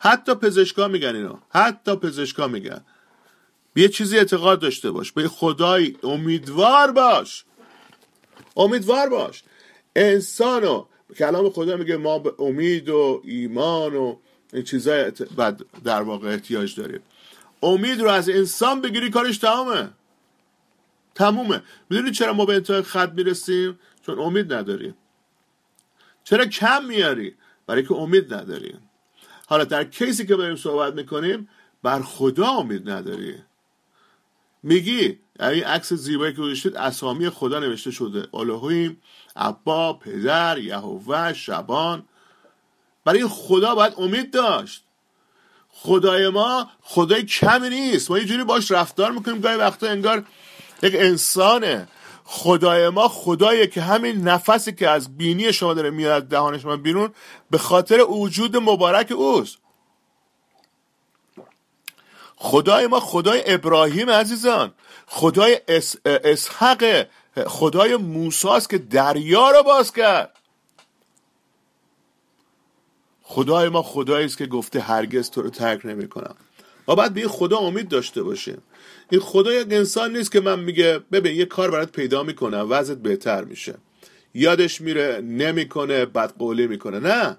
حتی پزشکا میگن اینو. حتی پزشکا میگن. به یه چیزی اعتقاد داشته باش. به خدای امیدوار باش. امیدوار باش. انسانو کلام خدا میگه ما به امید و ایمان و این چیزای بعد در واقع احتیاج داریم. امید رو از انسان بگیری کارش تمامه تمومه. می‌دونی چرا ما به انتهای خط می‌رسیم؟ چون امید نداریم چرا کم میاری؟ برای که امید نداریم حالا در کیسی که بریم صحبت می‌کنیم بر خدا امید نداری. میگی این عکس زیبایی که گذاشتید اسامی خدا نوشته شده. الوهیم ابا پدر یهوه شبان. برای خدا باید امید داشت. خدای ما خدای کمی نیست. ما یه جوری باش رفتار می‌کنیم. گاهی وقتا انگار یک انسانه. خدای ما خدایه که همین نفسی که از بینی شما داره میاد دهان شما بیرون به خاطر وجود مبارک اوست. خدای ما خدای ابراهیم عزیزان خدای اسحق خدای موساست که دریا رو باز کرد. خدای ما خدایی است که گفته هرگز تو رو ترک نمی‌کنم. ما باید به این خدا امید داشته باشیم. این خدا یک انسان نیست که من میگه ببین یه کار برات پیدا می‌کنه وضعت بهتر میشه. یادش میره نمی‌کنه بد قولی می‌کنه. نه.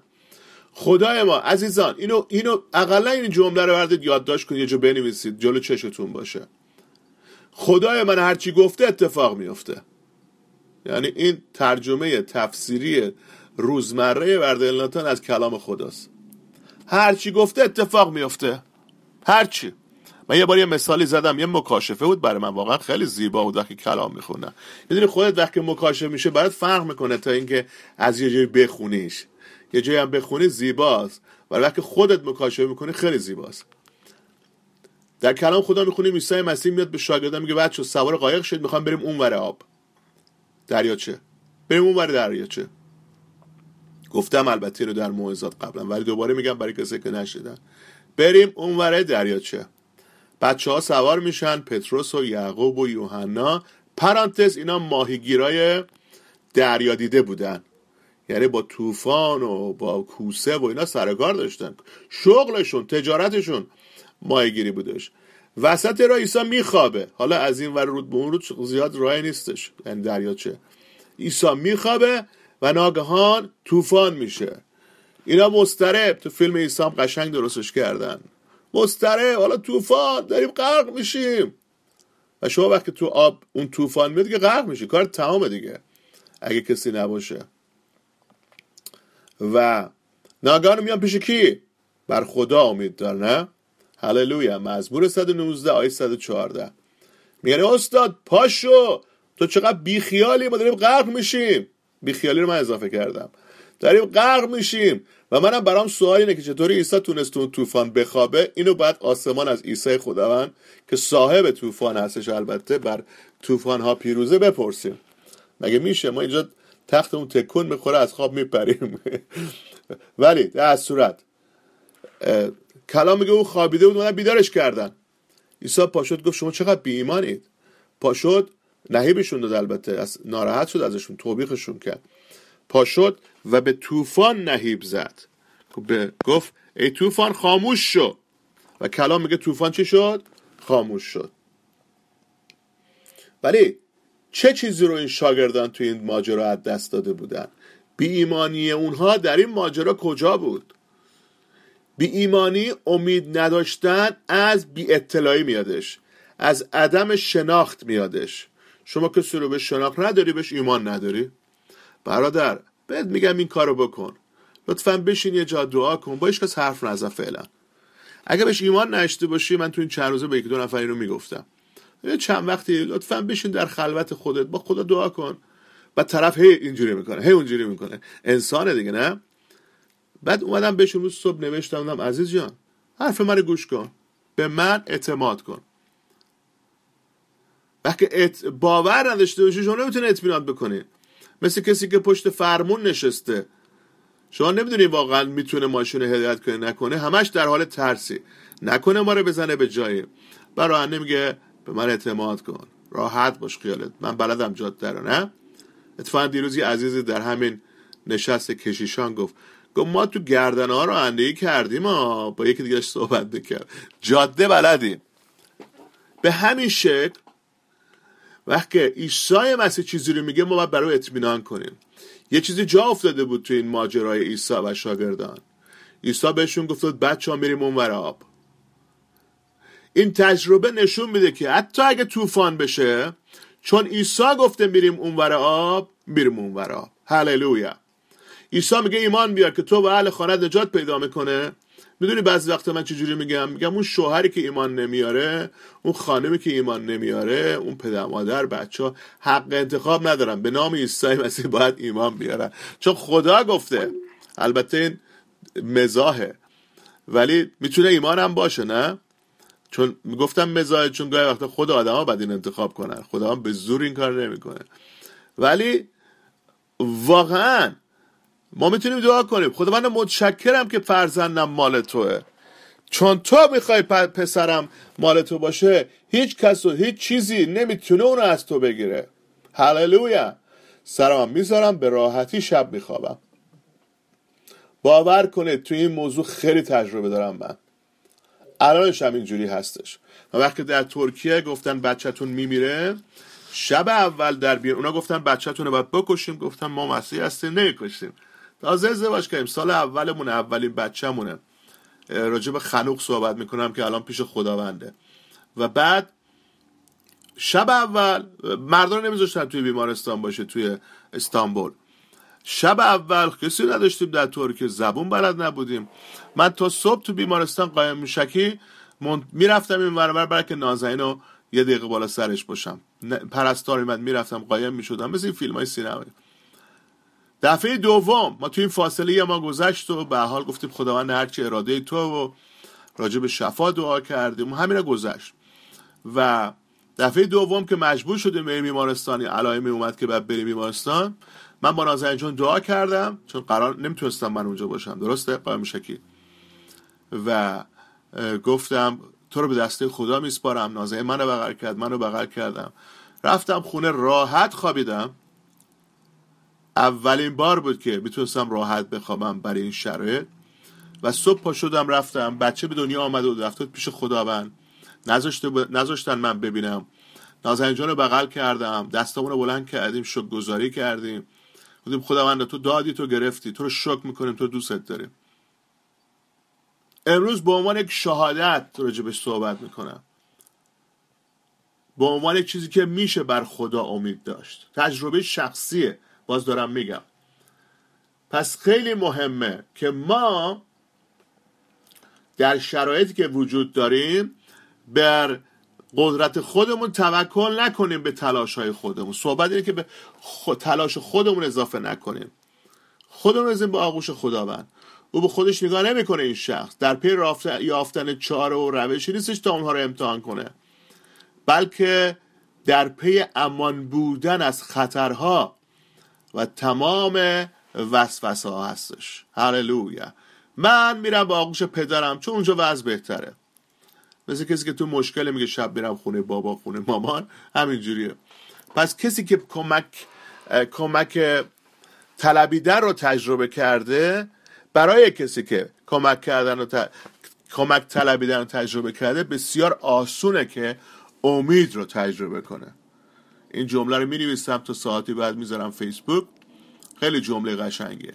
خدای ما عزیزان اینو اینو اقلا این جمله رو بردید یادداشت کنید یه جا بنویسید جلو چشتون باشه. خدای من هرچی گفته اتفاق میفته یعنی این ترجمه تفسیری روزمره وردلناتان از کلام خداست. هرچی گفته اتفاق میفته هرچی من یه بار یه مثالی زدم یه مکاشفه بود برای من واقعا خیلی زیبا بود وقتی کلام می‌خونم می‌دونی خودت وقتی مکاشفه میشه برات فرق می‌کنه تا اینکه از یه جایی بخونیش. یه جایی هم بخونی زیباست ولی وقتی خودت مکاشفه می‌کنی خیلی زیباست. در کلام خدا می‌خونیم عیسی مسیح میاد به شاگردان میگه بچه سوار قایق شد می‌خوام بریم اون ور آب. دریاچه بریم اون ور دریاچه گفتم البته رو در موعظات قبلا ولی دوباره میگم برای کسی که نشدن بریم اون ور دریاچه بچه ها سوار میشن پتروس و یعقوب و یوحنا. پرانتز اینا ماهیگیرای دریا دیده بودن. یعنی با طوفان و با کوسه و اینا سرکار داشتن. شغلشون تجارتشون ماهیگیری بودش. وسط را عیسی میخوابه. حالا از این ور رود به اون رود زیاد راه نیستش. یعنی دریاچه عیسی میخوابه و ناگهان طوفان میشه. اینا مسترب تو فیلم عیسی قشنگ درستش کردن. مسترب حالا طوفان داریم غرق میشیم. و شما وقتی تو آب اون طوفان میاد که غرق میشی. کار تمام دیگه. اگه کسی نباشه. و ناگهان میان پیش کی؟ بر خدا امید دار نه؟ هللویا. مزمور 119 آیه 114 میگه استاد پاشو. تو چقدر بیخیالی ما داریم غرق میشیم. بیخیالی رو من اضافه کردم. داریم غرق میشیم. و منم برام سوال اینه که چطوری عیسی تونست اون طوفان بخوابه؟ اینو بعد آسمان از عیسی خداوند که صاحب طوفان هستش البته بر طوفان ها پیروزه بپرسیم. مگه میشه؟ ما اینجا تختمون تکون می‌خوره از خواب میپریم. ولی در صورت کلام میگه او خوابیده بود من بیدارش کردن. عیسی پاشد گفت شما چقدر بی ایمانید پاشد نهیبشون داد البته از ناراحت شد ازشون توبیخشون کرد. پاشد و به طوفان نهیب زد. گفت ای طوفان خاموش شو. و کلام میگه طوفان چی شد؟ خاموش شد. ولی چه چیزی رو این شاگردان توی این ماجرا از دست داده بودن؟ بی ایمانی اونها در این ماجرا کجا بود؟ بی ایمانی امید نداشتن از بی اطلاعی میادش. از عدم شناخت میادش. شما کسی رو به شناخت نداری بهش ایمان نداری؟ برادر بهت میگم این کارو بکن. لطفا بشین یه جا دعا کن. با کس حرف نزن فعلا. اگه بهش ایمان نشته باشی من تو این چند روزه به یک دو نفر اینو می‌گفتم. چند وقتی لطفا بشین در خلوت خودت با خدا دعا کن. و طرف هی اینجوری می‌کنه هی اونجوری می‌کنه. انسانه دیگه نه؟ بعد اومدم بهشون روز صبح نوشتم عزیز جان حرف من گوش کن. به من اعتماد کن. وقتی. باور نداشته باشی شما نمی‌تونی اطمینان بکنی. مثل کسی که پشت فرمون نشسته. شما نمی‌دونی واقعا می‌تونه ماشین هدایت کنه نکنه. همش در حال ترسی. نکنه ما رو بزنه به جایی. برای نمیگه به من اعتماد کن. راحت باش خیالت. من بلدم جاده رو نه اتفاقا دیروز یه عزیزی در همین نشست کشیشان گفت گفت ما تو گردن ها رو اندهی کردیم ما با یکی دیگه صحبت نکرد جاده بلدیم به همین شکل وقتی عیسی مسیح چیزی رو میگه ما باید برای اطمینان کنیم. یه چیزی جا افتاده بود تو این ماجرای عیسی و شاگردان. عیسی بهشون گفت بچه ها میریم اون آب. این تجربه نشون میده که حتی اگه طوفان بشه چون عیسی گفته میریم اونور آب میریم اونور آب. هللویا. عیسی میگه ایمان بیار که تو و اهل خانه نجات پیدا می‌کنه. می‌دونی بعضی وقتا من چجوری میگم؟ میگم اون شوهری که ایمان نمیاره اون خانمی که ایمان نمیاره اون پدر مادر بچه حق انتخاب ندارن. به نام عیسی مسیح باید ایمان بیارن. چون خدا گفته البته این مزاحه. ولی می‌تونه ایمان هم باشه نه؟ چون می‌گفتم مزاحه چون گاهی وقتا خود آدم ها باید این انتخاب کنن. خدا هم به زور این کار نمی‌کنه. ولی واقعا ما می‌تونیم دعا کنیم. خدا من متشکرم که فرزندم مال توه. چون تو می‌خوای پسرم مال تو باشه هیچ کس و هیچ چیزی نمی‌تونه اونو از تو بگیره. هللویا. سرم می‌ذارم به راحتی شب میخوابم. باور کنید توی این موضوع خیلی تجربه دارم من. الانش هم اینجوری هستش. و وقتی در ترکیه گفتن بچهتون میمیره شب اول در بیان اونا گفتن بچهتون رو باید بکشیم. گفتن ما مسیح هستیم نمی‌کشیم. تازه ازدواج کردیم. سال اولمون اولین بچه‌مونه. راجع به خنوق صحبت می‌کنم که الان پیش خداونده. و بعد شب اول مردان نمیذاشتن توی بیمارستان باشه توی استانبول. شب اول کسی نداشتیم در که زبون بلد نبودیم. من تا صبح تو بیمارستان قایم میشکی می‌رفتم این ورور برای که نازنین رو یه دقیقه بالا سرش باشم. پرستار من می‌رفتم قایم می‌شدم. مثل این فیلم های سینمایی. دفعه دوم ما توی این فاصله ما گذشت و به حال گفتیم خداوند هرچی اراده تو و راجع به شفا دعا کردیم همین گذشت. و دفعه دوم که مجبور شدیم بریم بیمارستانی علائمی اومد که بعد بریم بیمارستان. من با نازنین جون دعا کردم چون قرار نمی‌تونستم من اونجا باشم. درسته؟ قایم شکی. و گفتم تو رو به دسته خدا میسپارم. نازنین منو بغل کرد منو بغل کردم. رفتم خونه راحت خوابیدم. اولین بار بود که می‌تونستم راحت بخوابم برای این شرایط. و صبح پا شدم رفتم. بچه به دنیا آمده و رفت پیش خداوند. نذاشتن من ببینم. نازنین جان رو بغل کردم. دستامون رو بلند کردیم شک گذاری کردیم. گفتیم خداوند تو دادی تو گرفتی. تو رو شک می‌کنیم تو دوستت داریم. امروز به عنوان یک شهادت راجبش صحبت می‌کنم. به عنوان چیزی که میشه بر خدا امید داشت. تجربه شخصیه. باز دارم میگم. پس خیلی مهمه که ما در شرایطی که وجود داریم بر قدرت خودمون توکل نکنیم به تلاش های خودمون. صحبت اینه که به تلاش خودمون اضافه نکنیم. خودمون از به آغوش خداوند. او به خودش نگاه نمی‌کنه این شخص. در پی یافتن چاره و روشی نیستش تا اونها رو امتحان کنه. بلکه در پی امان بودن از خطرها و تمام وسوسه ها هستش. هللویا. من میرم به آغوش پدرم چون اونجا وضع بهتره. مثل کسی که تو مشکل میگه شب میرم خونه بابا خونه مامان همینجوریه. پس کسی که کمک کمک طلبیدن رو تجربه کرده برای کسی که کمک کردن و کمک طلبیدن رو تجربه کرده بسیار آسونه که امید رو تجربه کنه. این جمله رو می نویسم تا ساعتی بعد می‌ذارم فیسبوک. خیلی جمله قشنگیه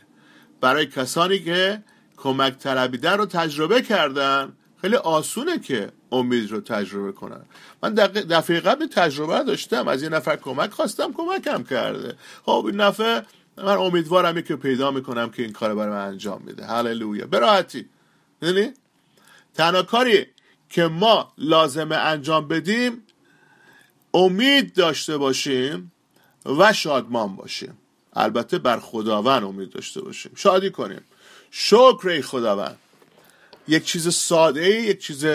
برای کسانی که کمک طلبیدن رو تجربه کردن خیلی آسونه که امید رو تجربه کنن. من دفعه قبل تجربه داشتم. از یه نفر کمک خواستم کمکم کرده. خب این نفر من امیدوارم که پیدا می‌کنم که این کار برای من انجام میده. هللویا. براحتی. یعنی تنها کاری که ما لازمه انجام بدیم امید داشته باشیم و شادمان باشیم. البته بر خداوند امید داشته باشیم. شادی کنیم. شکر ای خداوند. یک چیز ساده ای یک چیز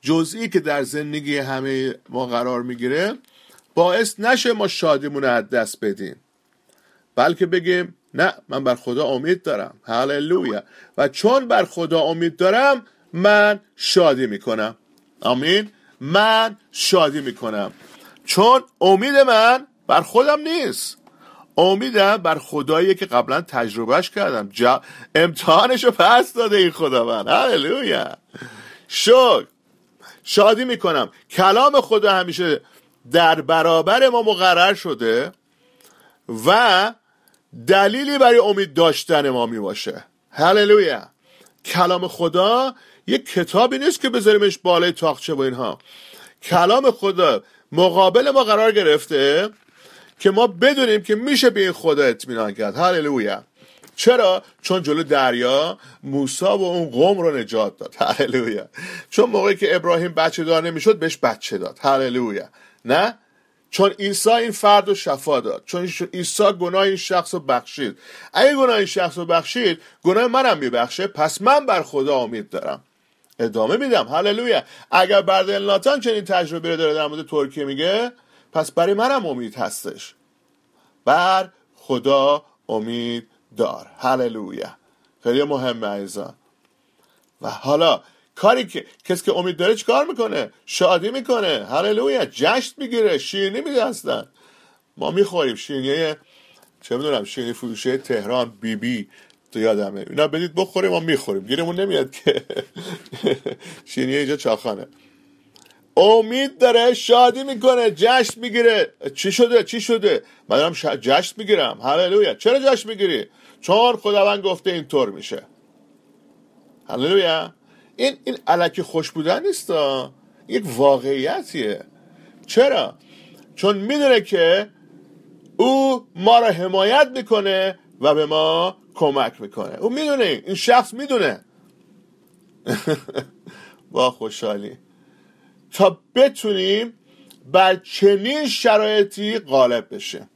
جزئی که در زندگی همه ما قرار می‌گیره باعث نشه ما شادیمون از دست بدیم. بلکه بگیم نه من بر خدا امید دارم. هللویا. و چون بر خدا امید دارم من شادی می‌کنم. آمین. من شادی می‌کنم. چون امید من بر خودم نیست. امیدم بر خدایی که قبلا تجربهش کردم. جا... امتحانشو پس داده این خداوند هللویا. شکر. شادی می‌کنم. کلام خدا همیشه در برابر ما مقرر شده و دلیلی برای امید داشتن ما می‌باشه. هللویا. کلام خدا یک کتابی نیست که بذاریمش بالای تاخچه و اینها. کلام خدا مقابل ما قرار گرفته که ما بدونیم که میشه به این خدا اطمینان کرد. هللویا. چرا؟ چون جلو دریا موسی و اون قوم رو نجات داد. هللویا. چون موقعی که ابراهیم بچه دار نمی‌شد بهش بچه داد. هللویا. نه؟ چون عیسی این فرد رو شفا داد. چون عیسی گناه این شخص رو بخشید. اگه گناه این شخص رو بخشید گناه منم میبخشه. پس من بر خدا امید دارم. ادامه میدم. هللویا. اگر بردل ناتان چنین تجربه رو داره در مورد ترکیه میگه پس برای منم امید هستش. بر خدا امید دار. هللویا. خیلی مهمه عزیزان. و حالا کاری که کسی که امید داره چیکار می‌کنه؟ شادی می‌کنه. هللویا. جشن می‌گیره. شیرینی میده هستن ما می‌خوریم. شیرینی چه می‌دونم شیرینی فروشه تهران بی بی تو یادمه. اینا بدید بخوریم ما می‌خوریم. گیرمون نمیاد که. شیرینی اینجا چاخانه. امید داره شادی می‌کنه جشن می‌گیره. چی شده؟ چی شده؟ من دارم جشن می‌گیرم. هللویا. چرا جشن می‌گیری؟ چون خداوند گفته اینطور میشه. هللویا. این این علکی خوش بودن نیست یک واقعیتیه. چرا؟ چون می‌دونه که او ما را حمایت می‌کنه و به ما کمک می‌کنه. او می‌دونه این شخص می‌دونه. با خوشحالی. تا بتونیم بر چنین شرایطی غالب بشه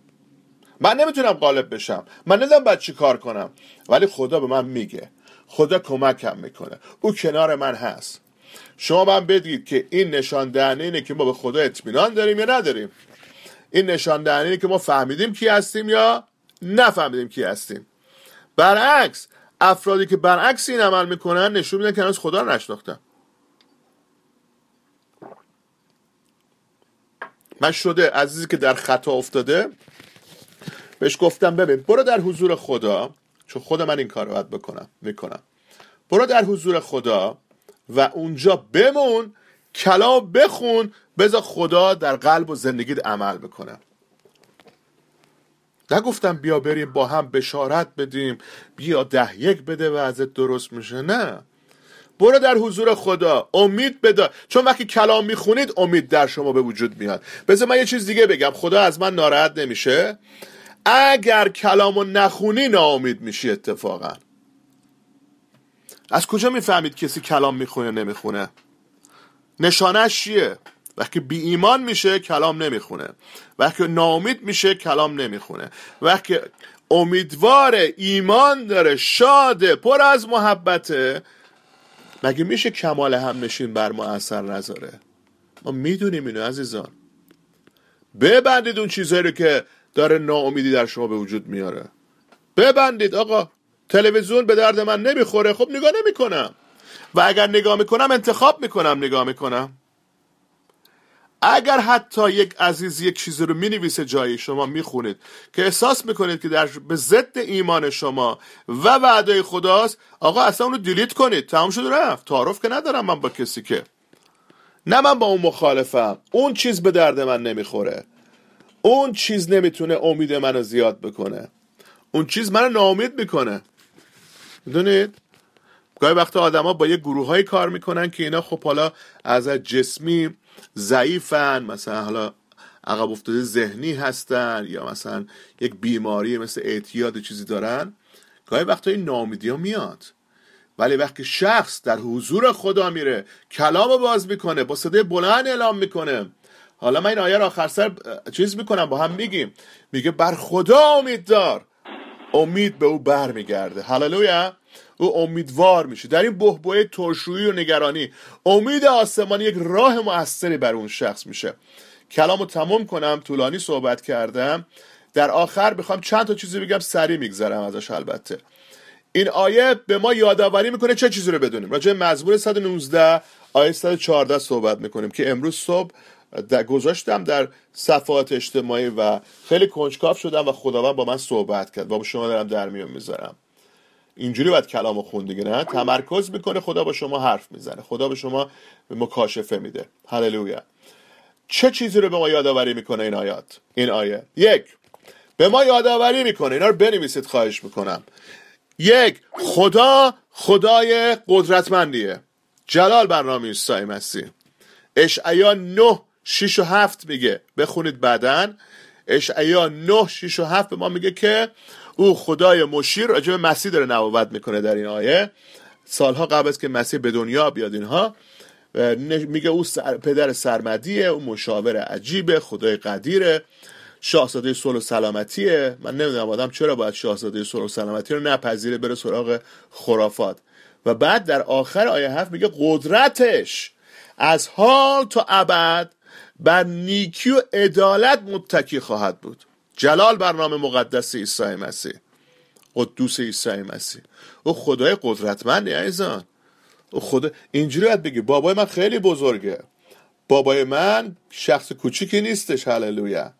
من نمی‌تونم غالب بشم. من نمی‌دونم باید چی کار کنم. ولی خدا به من میگه. خدا کمکم می‌کنه. او کنار من هست. شما من بگید که این نشان دهنده اینه که ما به خدا اطمینان داریم یا نداریم. این نشان دهنده اینه که ما فهمیدیم کی هستیم یا نفهمیدیم کی هستیم. برعکس افرادی که برعکس این عمل می‌کنن نشون میدن که هنوز خدا رو نشناختن. من شده عزیزی که در خطا افتاده بهش گفتم ببین برو در حضور خدا چون خود من این کار رو باید بکنم می‌کنم. برو در حضور خدا و اونجا بمون کلام بخون بذار خدا در قلب و زندگیت عمل بکنه. نگفتم بیا بریم با هم بشارت بدیم بیا ده یک بده و ازت درست میشه نه. برو در حضور خدا امید بده. چون وقتی کلام می‌خونید امید در شما به وجود میاد. بذار من یه چیز دیگه بگم خدا از من ناراحت نمیشه. اگر کلامو نخونی ناامید میشی اتفاقا. از کجا می‌فهمید کسی کلام می‌خونه نمی‌خونه؟ نشانش چیه؟ وقتی بی ایمان میشه کلام نمی‌خونه. وقتی ناامید میشه کلام نمی‌خونه. وقتی امیدوار ایمان داره شاده پر از محبته مگه میشه کمال هم نشین بر ما اثر نذاره؟ ما می‌دونیم اینو عزیزان. ببندید اون چیزهایی رو که داره ناامیدی در شما به وجود میاره. ببندید. آقا تلویزیون به درد من نمی‌خوره. خب نگاه نمی‌کنم. و اگر نگاه می‌کنم انتخاب می‌کنم نگاه می‌کنم. اگر حتی یک عزیز یک چیزی رو می‌نویسه جایی شما می‌خونید که احساس می‌کنید که در به ضد ایمان شما و وعده خداست آقا اصلا اونو دیلیت کنید. تمام شد رفت. تعارف که ندارم من با کسی که. نه من با اون مخالفم. اون چیز به درد من نمی‌خوره. اون چیز نمی‌تونه امید منو زیاد بکنه. اون چیز منو ناامید می‌کنه. می‌دونید؟ گاهی وقتا آدما با یه گروه های کار می‌کنن که اینا خب حالا از جسمی ضعیفن مثلا حالا عقب افتاده ذهنی هستن یا مثلا یک بیماری مثل اعتیاد چیزی دارن. گاهی وقتا این ناامیدی ها میاد. ولی وقتی شخص در حضور خدا میره کلام باز می‌کنه با صدای بلند اعلام می‌کنه. حالا من این آیه رو آخر سر چیز می‌کنم با هم میگیم. میگه بر خدا امید دار. امید به او بر میگرده هللویا. او امیدوار میشه. در این بهبوه ترشویی و نگرانی امید آسمانی یک راه موثری بر اون شخص میشه. کلامو تمام کنم طولانی صحبت کردم. در آخر بخوام چند تا چیزی بگم سریع میگذرم ازش البته. این آیه به ما یادآوری می‌کنه چه چیزی رو بدونیم. راجع مزمور 119 آیه 114 صحبت می‌کنیم که امروز صبح در گذاشتم در صفحات اجتماعی و خیلی کنجکاف شدم و خداوند با من صحبت کرد. با شما دارم در میون می‌ذارم. اینجوری باید کلامو خون دیگه نه؟ تمرکز می‌کنه خدا با شما حرف می‌زنه. خدا به شما مکاشفه میده. هللویا. چه چیزی رو به ما یادآوری می‌کنه این آیات؟ این آیه. یک به ما یادآوری می‌کنه. اینا رو بنویسید خواهش می‌کنم. یک خدا خدای قدرتمندیه. جلال برنامه عیسی مسیح. اشعیا 9 6 و 7 میگه بخونید بعدا. اشعیا 9 6 و 7 به ما میگه که او خدای مشیر راجع به مسیح داره نبوت می‌کنه در این آیه. سالها قبل از که مسیح به دنیا بیاد اینها میگه او پدر سرمدیه او مشاور عجیبه خدای قدیره شاهزاده صلح و سلامتیه. من نمی‌دونم آدم چرا باید شاهزاده صلح و سلامتی رو نپذیره بره سراغ خرافات. و بعد در آخر آیه هفت میگه قدرتش از حال تا ابد بر نیکی و عدالت متکی خواهد بود. جلال برنامه مقدس عیسی مسیح. قدوس عیسی مسیح. او خدای قدرتمندی عزیزان. او خدا اینجوری باید بگی بابای من خیلی بزرگه. بابای من شخص کوچیکی نیستش هللویا.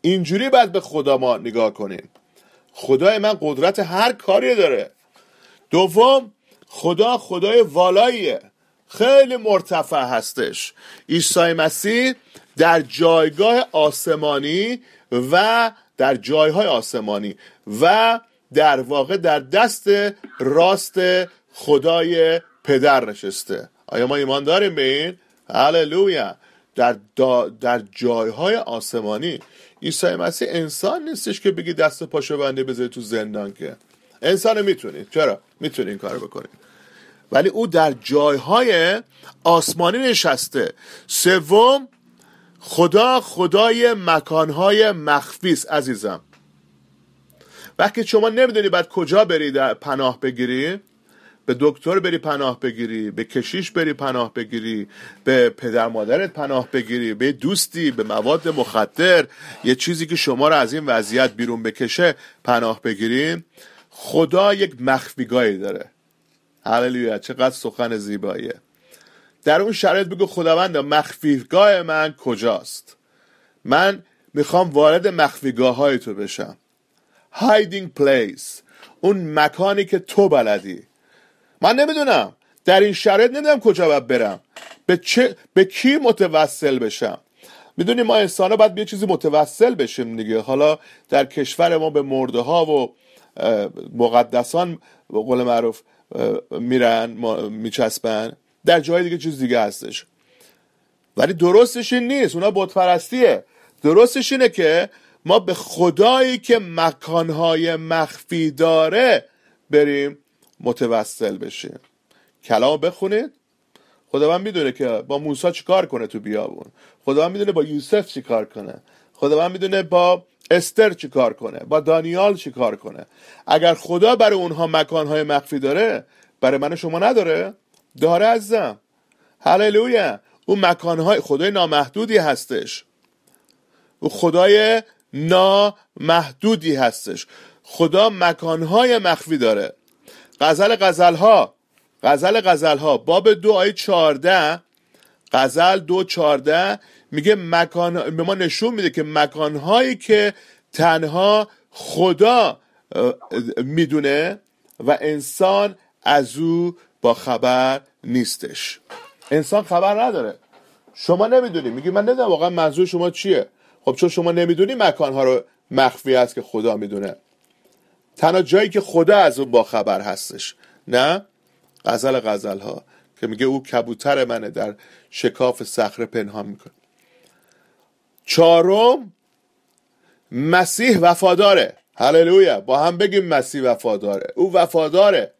اینجوری باید به خدا ما نگاه کنیم. خدای من قدرت هر کاری داره. دوم خدا خدای والاییه. خیلی مرتفع هستش. عیسی مسیح در جایگاه آسمانی و در جایهای آسمانی و در واقع در دست راست خدای پدر نشسته. آیا ما ایمان داریم به این؟ هللویا. در, در جایهای آسمانی. عیسی مسیح انسان نیستش که بگی دست پاشو بنده بذاری تو زندان که. انسان می‌تونید چرا؟ می‌تونید این کار بکنید ولی او در جایهای آسمانی نشسته. سوم خدا خدای مکانهای مخفیست عزیزم. وقتی شما نمی‌دونی بعد کجا بری پناه بگیری به دکتر بری پناه بگیری به کشیش بری پناه بگیری به پدر مادرت پناه بگیری به دوستی به مواد مخدر یه چیزی که شما رو از این وضعیت بیرون بکشه پناه بگیریم خدا یک مخفیگاهی داره. هللویا چقدر سخن زیباییه. در اون شرایط بگو خداوند مخفیگاه من کجاست؟ من می‌خوام وارد مخفیگاه های تو بشم. Hiding place. اون مکانی که تو بلدی. من نمی‌دونم. در این شرایط نمی‌دونم کجا باید برم. به, چه، به کی متوسل بشم؟ می‌دونیم ما انسان ها باید به چیزی متوسل بشیم دیگه. حالا در کشور ما به مرده ها و مقدسان قول معروف میرن میچسبن. در جای دیگه چیز دیگه هستش. ولی درستش این نیست. اونا بتپرستیه. درستش اینه که ما به خدایی که مکانهای مخفی داره بریم متوسل بشیم. کلام بخونید. خداوند می‌دونه که با موسی چیکار کنه تو بیابون. خداوند می‌دونه با یوسف چیکار کنه. خداوند می‌دونه با استر چیکار کنه. با دانیال چیکار کنه. اگر خدا برای اونها مکانهای مخفی داره برای من شما نداره. داره عزیزم. هللویا. اون مکانهای خدای نامحدودی هستش. او خدای نامحدودی هستش. خدا مکانهای مخفی داره. غزل غزل ها غزل غزل ها باب دو آیه چارده غزل دو چارده میگه مکان به ما نشون میده که مکانهایی که تنها خدا می‌دونه و انسان از او با خبر نیستش. انسان خبر نداره. شما نمی‌دونی. میگی من نمی‌دونم واقعا منظور شما چیه. خب چون شما نمی‌دونی مکانها رو مخفی است که خدا می‌دونه. تنها جایی که خدا از اون با خبر هستش نه؟ غزل غزل ها که میگه او کبوتر منه در شکاف صخره پنهان می‌کنه. چهارم مسیح وفاداره. هللویا. با هم بگیم مسیح وفاداره. او وفاداره.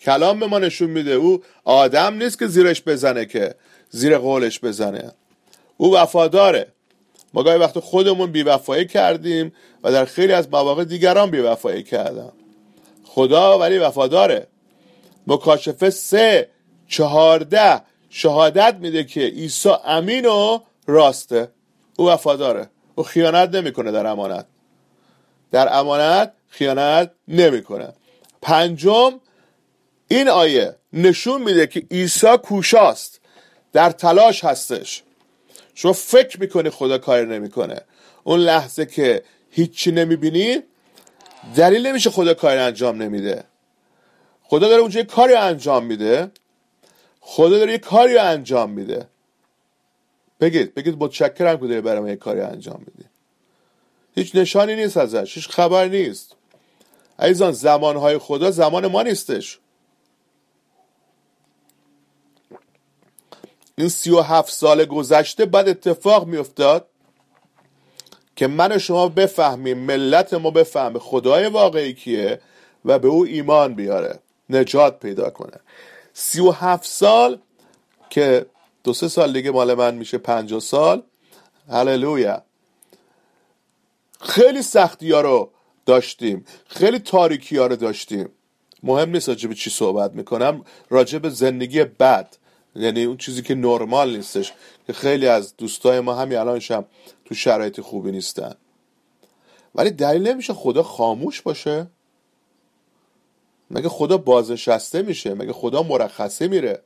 کلام به ما نشون میده. او آدم نیست که زیرش بزنه که زیر قولش بزنه. او وفاداره. ما گاهی وقت خودمون بیوفایی کردیم و در خیلی از مواقع دیگران بیوفایی کردم خدا ولی وفاداره. مکاشفه سه چهارده شهادت میده که عیسی امین و راسته. او وفاداره. او خیانت نمی‌کنه در امانت. در امانت خیانت نمی‌کنه. پنجم این آیه نشون میده که عیسی کوشاست در تلاش هستش. شما فکر می‌کنی خدا کار نمی‌کنه. اون لحظه که هیچی نمی‌بینی دلیل نمیشه خدا کار انجام نمیده. خدا داره اونجا یه کاری انجام میده. خدا داره یه کاری انجام میده. بگید بگید متشکرم که داری برای من یه کاری انجام میدی. هیچ نشانی نیست ازش هیچ خبر نیست. عزیزان زمانهای خدا زمان ما نیستش. این سی و هفت سال گذشته بعد اتفاق میافتاد که من و شما بفهمیم ملت ما بفهمه خدای واقعی کیه و به او ایمان بیاره نجات پیدا کنه. سی و هفت سال که دو سه سال دیگه مال من میشه پنجاه سال. هللویا. خیلی سختی ها رو داشتیم خیلی تاریکی ها رو داشتیم. مهم نیست راجب چی صحبت می‌کنم راجب زندگی بد یعنی اون چیزی که نرمال نیستش که خیلی از دوستای ما همین الانش هم تو شرایط خوبی نیستن. ولی دلیل نمیشه خدا خاموش باشه؟ مگه خدا بازنشسته میشه؟ مگه خدا مرخصه میره؟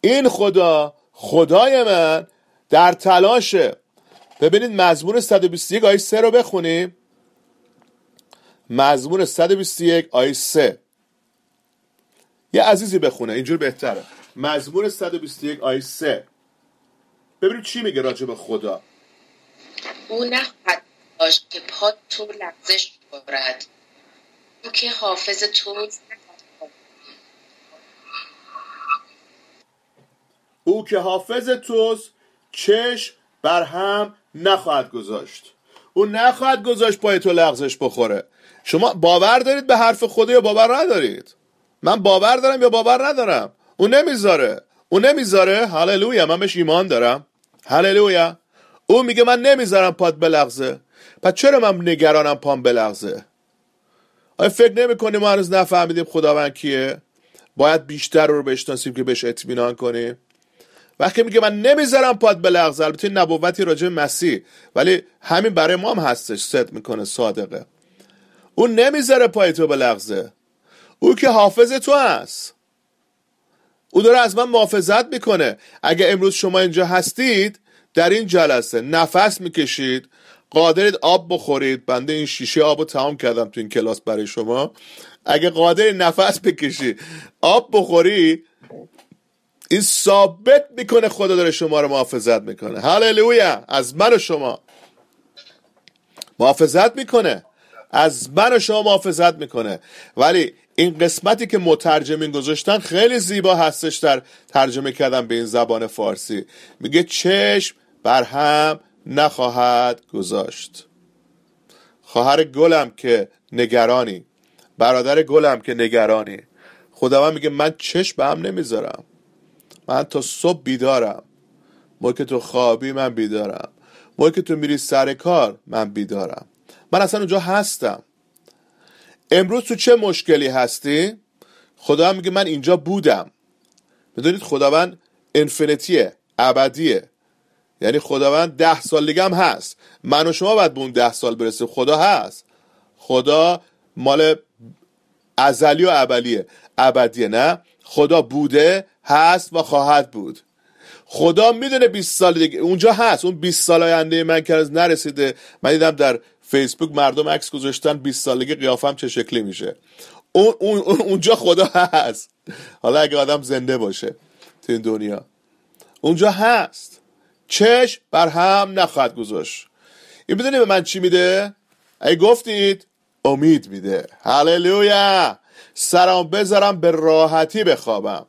این خدا خدای من در تلاشه. ببینید مزمور 121 آیه 3 رو بخونیم. مزمور 121 آیه 3 یه عزیزی بخونه اینجور بهتره. مزمور 121 آیه 3 ببینید چی میگه راجع به خدا. او نخواهد داشت که پا تو لغزش بارد او که حافظ تو او که حافظ توست چشم بر هم نخواهد گذاشت. او نخواهد گذاشت پای تو لغزش بخوره. شما باور دارید به حرف خدا یا باور ندارید؟ من باور دارم یا باور ندارم؟ او نمی‌ذاره. او نمی‌ذاره. هللویا من بهش ایمان دارم. هللویا. او میگه من نمی‌ذارم پات بلغزه. پس چرا من نگرانم پام بلغزه؟ آیا فکر نمی کنیم ما هنوز نفهمیدیم خداوند کیه؟ باید بیشتر رو بشناسیم که بهش اطمینان کنیم وقتی میگه من نمی‌ذارم پاد بلغزه البته نبوتی راجع مسیح ولی همین برای ما هم هستش صد می‌کنه صادقه. اون نمی‌ذاره پای تو بلغزه. او که حافظ تو هست. او داره از من محافظت می‌کنه. اگه امروز شما اینجا هستید در این جلسه نفس می‌کشید قادرید آب بخورید. بنده این شیشه آب رو تمام کردم تو این کلاس برای شما. اگه قادر نفس بکشی آب بخوری این ثابت می‌کنه خدا داره شما رو محافظت می‌کنه. هللویا. از من و شما. محافظت می‌کنه. از من و شما محافظت می‌کنه. ولی این قسمتی که مترجمین گذاشتن خیلی زیبا هستش در ترجمه کردن به این زبان فارسی. میگه چشم بر هم نخواهد گذاشت. خواهر گلم که نگرانی. برادر گلم که نگرانی. خداوند میگه من چشم به هم نمی‌ذارم. من تا صبح بیدارم. موقع که تو خوابی من بیدارم. موقع که تو میری سر کار من بیدارم. من اصلا اونجا هستم. امروز تو چه مشکلی هستی؟ خدا میگه من اینجا بودم. می‌دونید خداوند انفینیتیه ابدیه. یعنی خداوند ده سال دیگه هم هست. من و شما باید به اون ده سال برسیم. خدا هست. خدا مال ازلی و ابدیه ابدیه نه؟ خدا بوده هست و خواهد بود. خدا می‌دونه 20 سال دیگه. اونجا هست. اون 20 سال آینده من که از نرسیده. من دیدم در فیسبوک مردم عکس گذاشتن 20 سالگی قیافم چه شکلی میشه. اون, اون, اونجا خدا هست. حالا اگه آدم زنده باشه تو این دنیا. اونجا هست. چشم بر هم نخواهد گذاشت. این بدونی به من چی میده؟ ای گفتید امید میده. هللویا! سرام بذارم به راحتی بخوابم.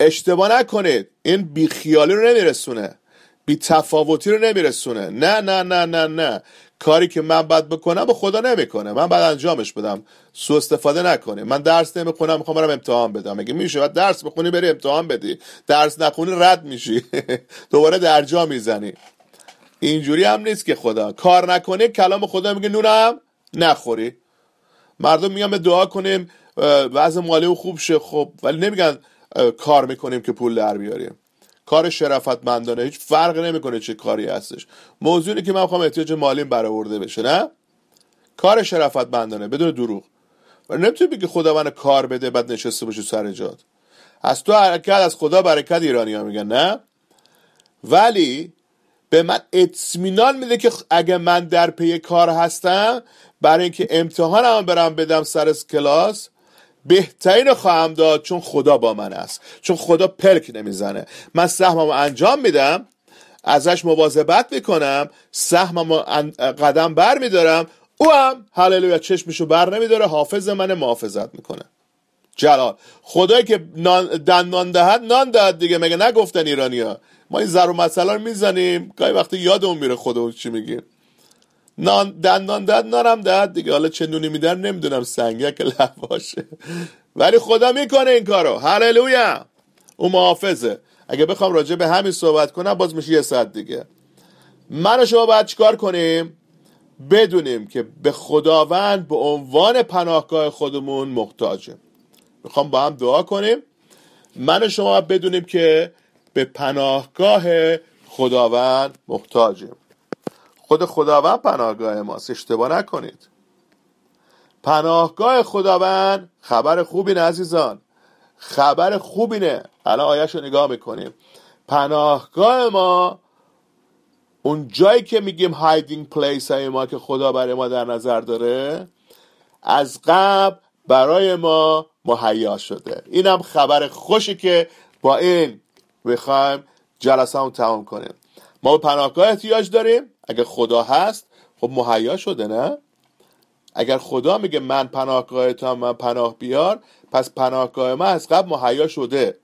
اشتباه نکنید. این بیخیالی رو نمیرسونه. بی تفاوتی رو نمیرسونه. نه نه نه نه نه. کاری که من باید بکنم به خدا نمی‌کنه. من باید انجامش بدم. سو استفاده نکنه من درس نمی‌خونم می‌خوام برم امتحان بدم. اگه میشه؟ باید درس بخونی بری امتحان بدی. درس نخونی رد میشی. دوباره درجا می‌زنی. اینجوری هم نیست که خدا. کار نکنه کلام خدا میگه نونم نخوری. مردم میگن دعا کنیم وضع مالی خوب شه خب. ولی نمیگن کار می‌کنیم که پول در بیاریم. کار شرافتمندانه هیچ فرق نمی‌کنه چه کاری هستش. موضوعی که من می‌خوام احتیاج مالیم برآورده بشه نه؟ کار شرافتمندانه بدون دروغ. و نمی‌تونی بگی خدا من کار بده بعد نشسته باشی سر جات. از تو حرکت از خدا برکت ایرانی ها میگن نه؟ ولی به من اطمینان میده که اگه من در پی کار هستم برای اینکه امتحانم برم بدم سر کلاس بهترین خواهم داد چون خدا با من است. چون خدا پلک نمی‌زنه. من سهممو انجام میدم ازش مواظبت می‌کنم سهممو قدم بر میدارم او هم هللویا چشمشو بر نمیداره حافظ من محافظت می‌کنه. جلال. خدایی که دندان دهد نان دهد دیگه مگه نگفتن ایرانیا ما این و مسئله رو می‌زنیم. گاهی وقتی یادمون میره خودمون چی میگیم. نان دندان داد نارم داد دیگه. حالا چه نونی میدن نمی‌دونم سنگک لواشه. ولی خدا می‌کنه این کارو. هللویا! او محافظه. اگه بخوام راجع به همین صحبت کنم باز میشه یه ساعت دیگه. من و شما باید چیکار کنیم؟ بدونیم که به خداوند به عنوان پناهگاه خودمون محتاجیم. می‌خوام با هم دعا کنیم. من و شما بدونیم که به پناهگاه خداوند محتاجیم. خود خداوند پناهگاه ماست. اشتباه نکنید. پناهگاه خداوند خبر خوبی نه عزیزان. خبر خوبی نه الان آیش رو نگاه می‌کنیم. پناهگاه ما اون جایی که میگیم هایدینگ پلیس های ما که خدا برای ما در نظر داره از قبل برای ما مهیا شده. اینم خبر خوشی که با این بخوایم جلسه تمام کنیم. ما به پناهگاه احتیاج داریم. اگر خدا هست خب مهیا شده نه؟ اگر خدا میگه من پناهگاهتم من پناه بیار پس پناهگاه من از قبل مهیا شده.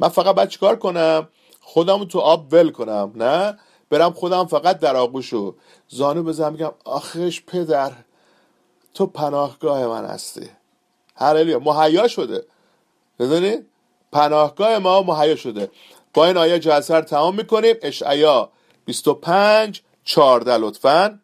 من فقط باید چیکار کنم؟ خودم تو آب ول کنم نه؟ برم خودم فقط در آغوشو. زانو بزنم میگم آخش پدر تو پناهگاه من هستی. هرالیا مهیا شده. بدونی؟ پناهگاه ما مهیا شده. با این آیه جلسه تمام می‌کنیم. اشعیا 25 14 لطفا.